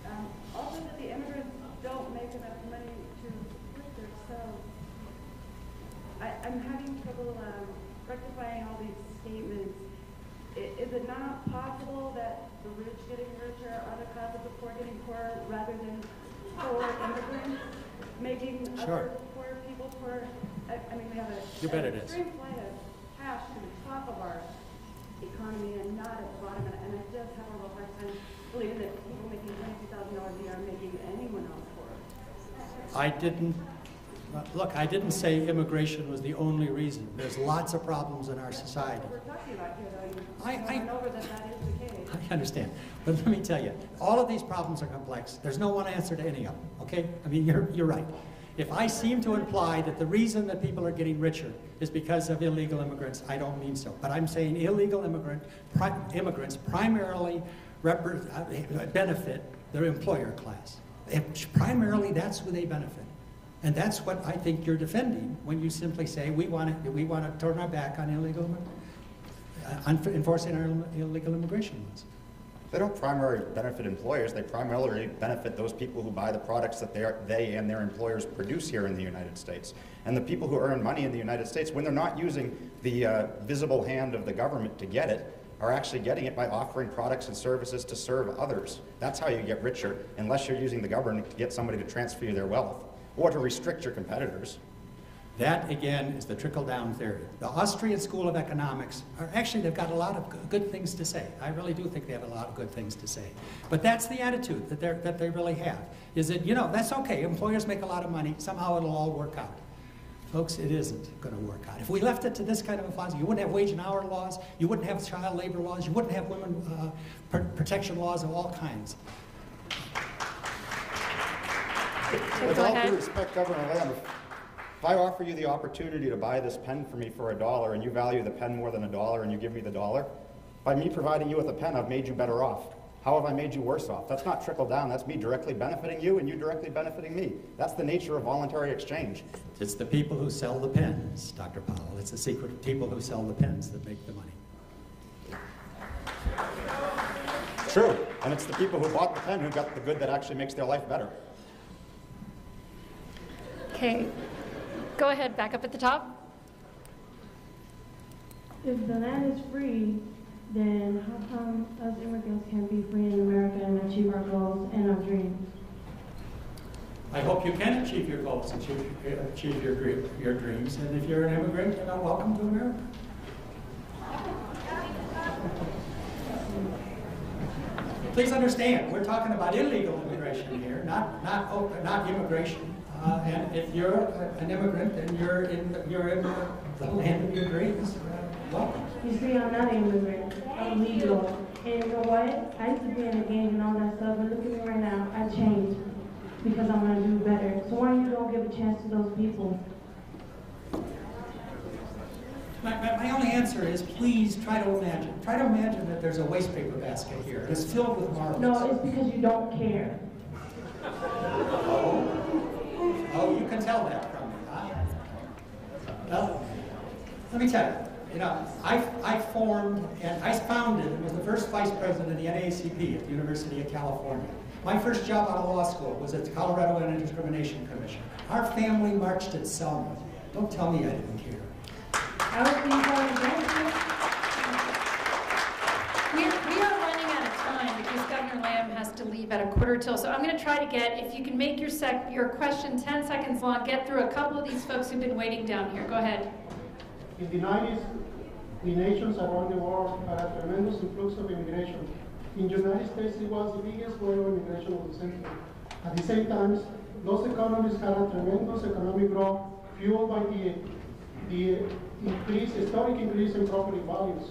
Um, also, that the immigrants don't make enough money to support themselves. I, I'm having trouble um, rectifying all these statements. I- Is it not possible that the rich getting richer are the cause of the poor getting poorer rather than poor immigrants making Sure. other poor people poor? I, I mean, we have a You bet an it is. extreme flight of cash to the top of our economy and not at the bottom. And, and I just have a real hard time believing that people making twenty-two thousand dollars a year are making anyone else poor. I didn't, look, I didn't say immigration was the only reason. There's lots of problems in our society. We're talking about here, though, I- I- over that that is the case. I understand. But let me tell you, all of these problems are complex. There's no one answer to any of them, okay? I mean, you're, you're right. If I seem to imply that the reason that people are getting richer is because of illegal immigrants, I don't mean so. But I'm saying illegal immigrant, pri- immigrants primarily uh, benefit their employer class. Primarily, that's who they benefit. And that's what I think you're defending when you simply say, we want to, we want to turn our back on illegal, uh, enforcing our illegal immigration laws. They don't primarily benefit employers, they primarily benefit those people who buy the products that they, are, they and their employers produce here in the United States. And the people who earn money in the United States, when they're not using the uh, visible hand of the government to get it, are actually getting it by offering products and services to serve others. That's how you get richer, unless you're using the government to get somebody to transfer you their wealth or to restrict your competitors. That, again, is the trickle-down theory. The Austrian School of Economics, are actually, they've got a lot of good things to say. I really do think they have a lot of good things to say. But that's the attitude that, that they really have, is that, you know, that's okay. Employers make a lot of money. Somehow it'll all work out. Folks, it isn't going to work out. If we left it to this kind of a philosophy, you wouldn't have wage and hour laws, you wouldn't have child labor laws, you wouldn't have women uh, pr- protection laws of all kinds. With all ahead. due respect, Governor Lamm, if if I offer you the opportunity to buy this pen for me for a dollar and you value the pen more than a dollar and you give me the dollar, by me providing you with a pen, I've made you better off. How have I made you worse off? That's not trickle down, that's me directly benefiting you and you directly benefiting me. That's the nature of voluntary exchange. It's the people who sell the pens, Dr. Powell. It's the secret people who sell the pens that make the money. True. And it's the people who bought the pen who got the good that actually makes their life better. Okay, go ahead, back up at the top. If the land is free, then how come us immigrants can't be free in America and achieve our goals and our dreams? I hope you can achieve your goals, achieve, achieve your, your dreams, and if you're an immigrant, you're not welcome to America. Please understand, we're talking about illegal immigration here, not, not, not immigration. Uh, and if you're an immigrant and you're in, the- you're in the land of your dreams, welcome. You see, I'm not an immigrant, Legal. And you know what? I used to be in the game and all that stuff, but look at me right now, I changed because I want to do better. So why you don't give a chance to those people? My, my, my only answer is, please try to imagine. Try to imagine that there's a waste paper basket here. It's filled with marbles. No, it's because you don't care. Oh, oh, you can tell that from me, huh? Well, let me tell you, you know, I, I formed and I founded and was the first vice president of the NAACP at the University of California. My first job out of law school was at the Colorado Anti-Discrimination Commission. Our family marched at Selma. Don't tell me I didn't care. We are running out of time because Governor Lamm has to leave at a quarter till. So I'm going to try to get, if you can make your sec, your question 10 seconds long, get through a couple of these folks who've been waiting down here. Go ahead. In the 90s, the nations around the world had a tremendous influx of immigration. In the United States, it was the biggest wave of immigration of the century. At the same time, those economies had a tremendous economic growth fueled by the, the increase, historic increase in property values.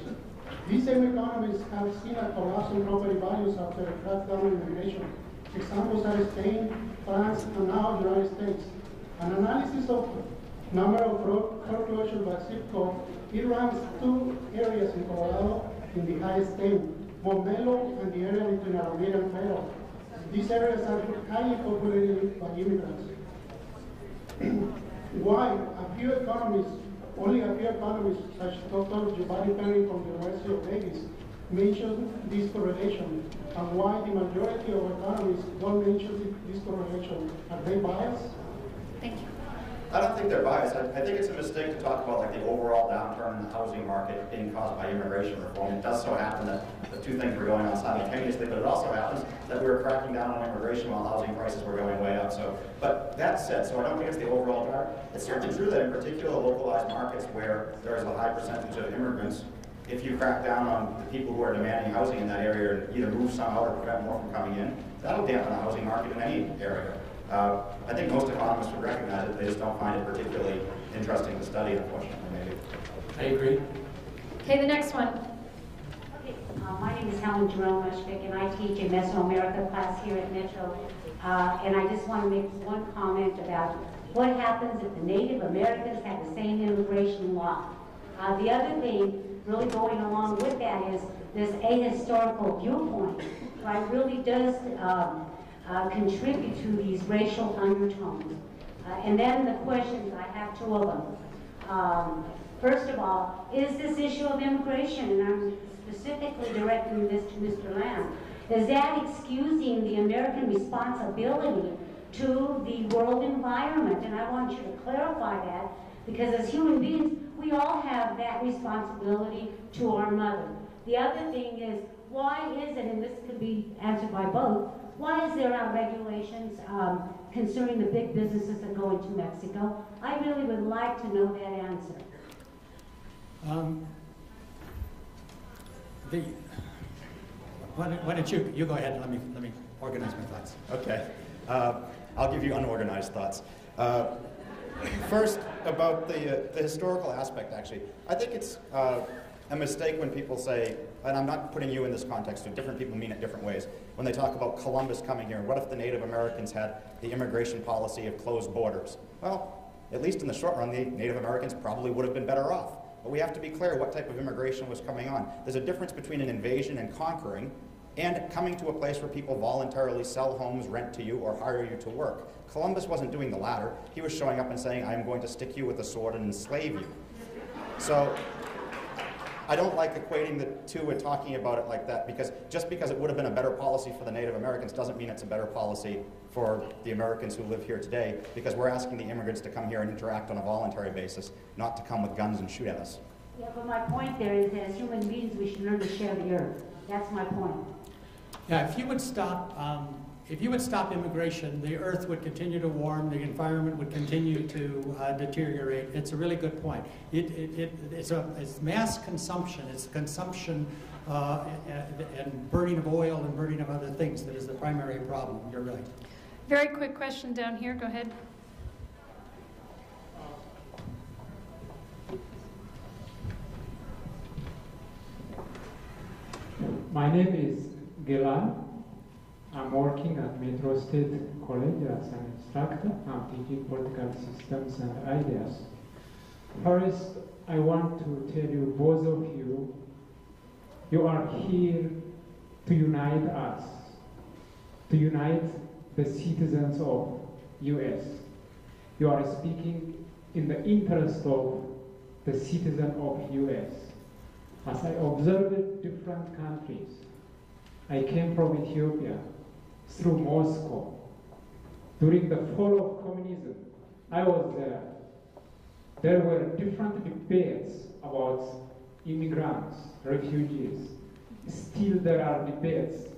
These same economies have seen a collapse in property values after a crackdown on immigration. Examples are Spain, France, and now the United States. An analysis of number of foreclosures by zip code, it ranks two areas in Colorado in the highest ten, Montbello and the area between Alameda and Federal. These areas are highly populated by immigrants. Why a few economies, only a few economies, such as Dr. Giovanni Peri from the University of Davis, mention this correlation, and why the majority of economies don't mention this correlation? Are they biased? I don't think they're biased. I, I think it's a mistake to talk about like the overall downturn in the housing market being caused by immigration reform. It does so happen that the two things were going on simultaneously, but it also happens that we were cracking down on immigration while housing prices were going way up. So, but that said, so I don't think it's the overall driver. It's certainly true that in particular localized markets where there is a high percentage of immigrants, if you crack down on the people who are demanding housing in that area and either move some out or prevent more from coming in, that'll dampen the housing market in any area. Uh, I think most economists would recognize it, they just don't find it particularly interesting to study, unfortunately, maybe. I agree. Okay, the next one. Okay, uh, my name is Helen Jerome Rushvik, and I teach a Mesoamerica class here at Metro. Uh, and I just want to make one comment about what happens if the Native Americans have the same immigration law. Uh, the other thing, really going along with that, is this ahistorical viewpoint, right, really does um, uh, contribute to these racial undertones. Uh, and then the questions, I have two of them. Um, first of all, is this issue of immigration, and I'm specifically directing this to Mr. Lamm, is that excusing the American responsibility to the world environment? And I want you to clarify that, because as human beings, we all have that responsibility to our mother. The other thing is, why is it, and this could be answered by both, why is there not regulations um, concerning the big businesses that go into Mexico? I really would like to know that answer. Um, the, why don't, why don't you, you go ahead and let me, let me organize my thoughts. Okay. Uh, I'll give you unorganized thoughts. Uh, first, about the, uh, the historical aspect, actually. I think it's uh, a mistake when people say, and I'm not putting you in this context, different people mean it different ways, when they talk about Columbus coming here, and what if the Native Americans had the immigration policy of closed borders? Well, at least in the short run, the Native Americans probably would have been better off. But we have to be clear what type of immigration was coming on. There's a difference between an invasion and conquering, and coming to a place where people voluntarily sell homes, rent to you, or hire you to work. Columbus wasn't doing the latter. He was showing up and saying, I'm going to stick you with a sword and enslave you. So I don't like equating the two and talking about it like that because just because it would have been a better policy for the Native Americans doesn't mean it's a better policy for the Americans who live here today because we're asking the immigrants to come here and interact on a voluntary basis, not to come with guns and shoot at us. Yeah, but my point there is that as human beings, we should learn to share the earth. That's my point. Yeah, if you would stop, um, if you would stop immigration, the earth would continue to warm, the environment would continue to uh, deteriorate. It's a really good point. It, it, it, it's, a, it's mass consumption, it's consumption uh, and, and burning of oil and burning of other things that is the primary problem. You're right. Very quick question down here. Go ahead. My name is Gila. I'm working at Metro State College as an instructor. I'm teaching political systems and ideas. First, I want to tell you, both of you, you are here to unite us, to unite the citizens of U.S. You are speaking in the interest of the citizen of US. As I observed different countries, I came from Ethiopia through Moscow. During the fall of communism, I was there. There were different debates about immigrants, refugees. Still there are debates.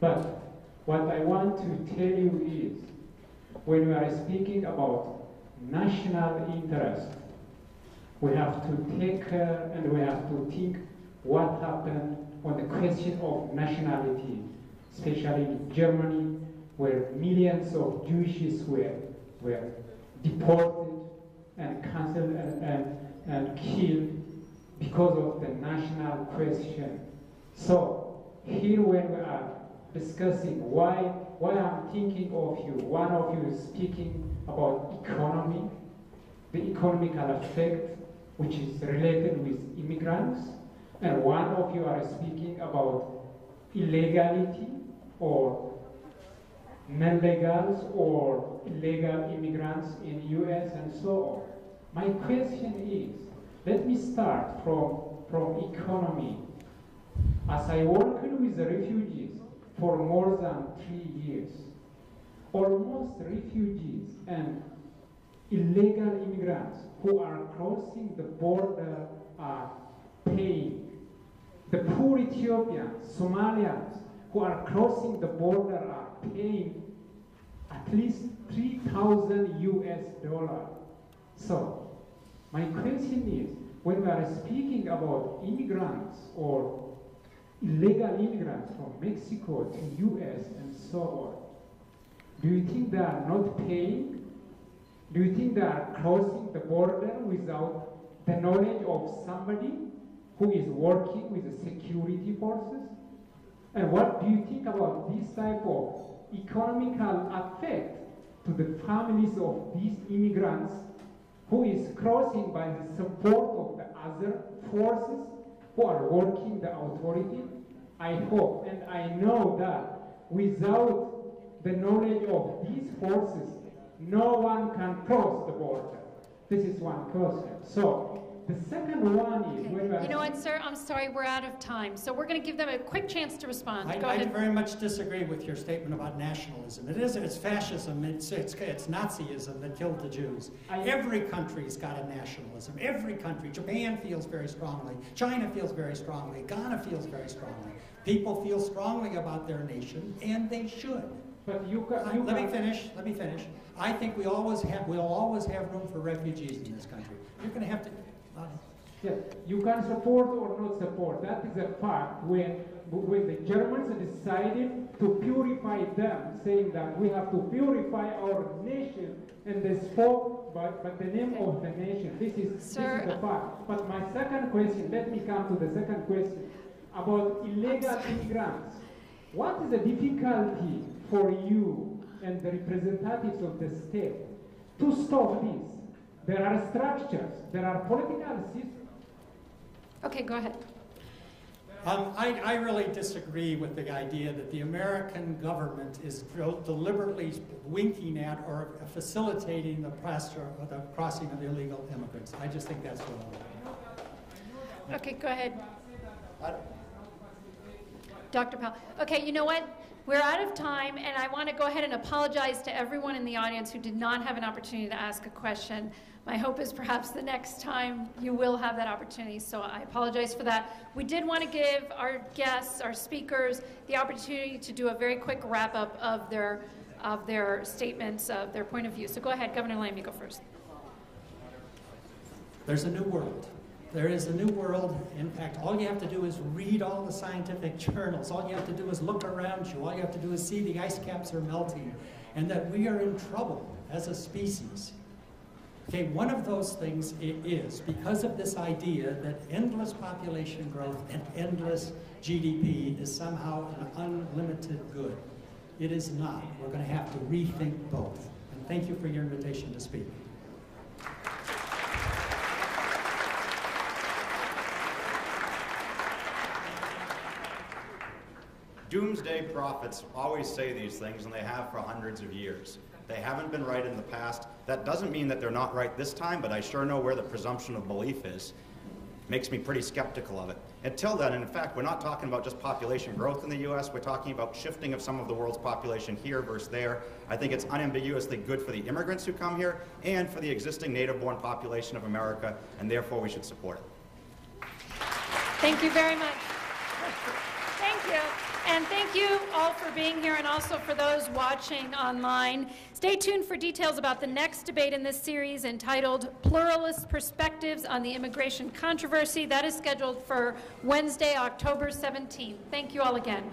But what I want to tell you is, when we are speaking about national interest, we have to take care and we have to think what happened on the question of nationality, especially in Germany, where millions of Jews were, were deported and cancelled and, and, and killed because of the national question. So here when we are discussing why, why I'm thinking of you, one of you is speaking about economy, the economical effect which is related with immigrants, and one of you are speaking about illegality or non-legals or illegal immigrants in US and so on. My question is, let me start from, from economy. As I worked with the refugees for more than three years, almost refugees and illegal immigrants who are crossing the border are paying. The poor Ethiopians, Somalians who are crossing the border are paying at least 3,000 US dollar. So, my question is, when we are speaking about immigrants or illegal immigrants from Mexico to US and so on, do you think they are not paying? Do you think they are crossing the border without the knowledge of somebody who is working with the security forces? And what do you think about this type of economical effect to the families of these immigrants who is crossing by the support of the other forces who are working the authority? I hope and I know that without the knowledge of these forces, no one can cross the border. This is one question. So the second one is when we You know what, sir? I'm sorry, we're out of time. So we're going to give them a quick chance to respond. I, Go I ahead. very much disagree with your statement about nationalism. It is, it's fascism, it's, it's, it's Nazism that killed the Jews. Every country's got a nationalism. Every country. Japan feels very strongly. China feels very strongly. Ghana feels very strongly. People feel strongly about their nation, and they should. But you, ca- you let me finish. Let me finish. I think we always have. We'll always have room for refugees in this country. You're going to have to. Yeah, you can support or not support. That is a fact. When when the Germans decided to purify them, saying that we have to purify our nation, and they spoke by, by the name of the nation. This is Sir, this is the fact. But my second question. Let me come to the second question about illegal immigrants. What is the difficulty for you and the representatives of the state to stop this? There are structures, there are political systems. Okay, go ahead. Um, I, I really disagree with the idea that the American government is deliberately winking at or facilitating the, pros- or the crossing of illegal immigrants. I just think that's wrong. Okay, go ahead. Dr. Powell. Okay, you know what? We're out of time, and I want to go ahead and apologize to everyone in the audience who did not have an opportunity to ask a question. My hope is perhaps the next time you will have that opportunity, so I apologize for that. We did want to give our guests, our speakers, the opportunity to do a very quick wrap up of their, of their statements, of their point of view. So go ahead, Governor Lamm, you go first. There's a new world. There is a new world. In fact, all you have to do is read all the scientific journals. All you have to do is look around you. All you have to do is see the ice caps are melting and that we are in trouble as a species. Okay, one of those things is because of this idea that endless population growth and endless GDP is somehow an unlimited good. It is not. We're going to have to rethink both. And thank you for your invitation to speak. Doomsday prophets always say these things, and they have for hundreds of years. They haven't been right in the past. That doesn't mean that they're not right this time, but I sure know where the presumption of belief is. Makes me pretty skeptical of it. Until then, in fact, we're not talking about just population growth in the U.S., we're talking about shifting of some of the world's population here versus there. I think it's unambiguously good for the immigrants who come here and for the existing native born population of America, and therefore we should support it. Thank you very much. And thank you all for being here and also for those watching online. Stay tuned for details about the next debate in this series entitled Pluralist Perspectives on the Immigration Controversy. That is scheduled for Wednesday, October 17th. Thank you all again.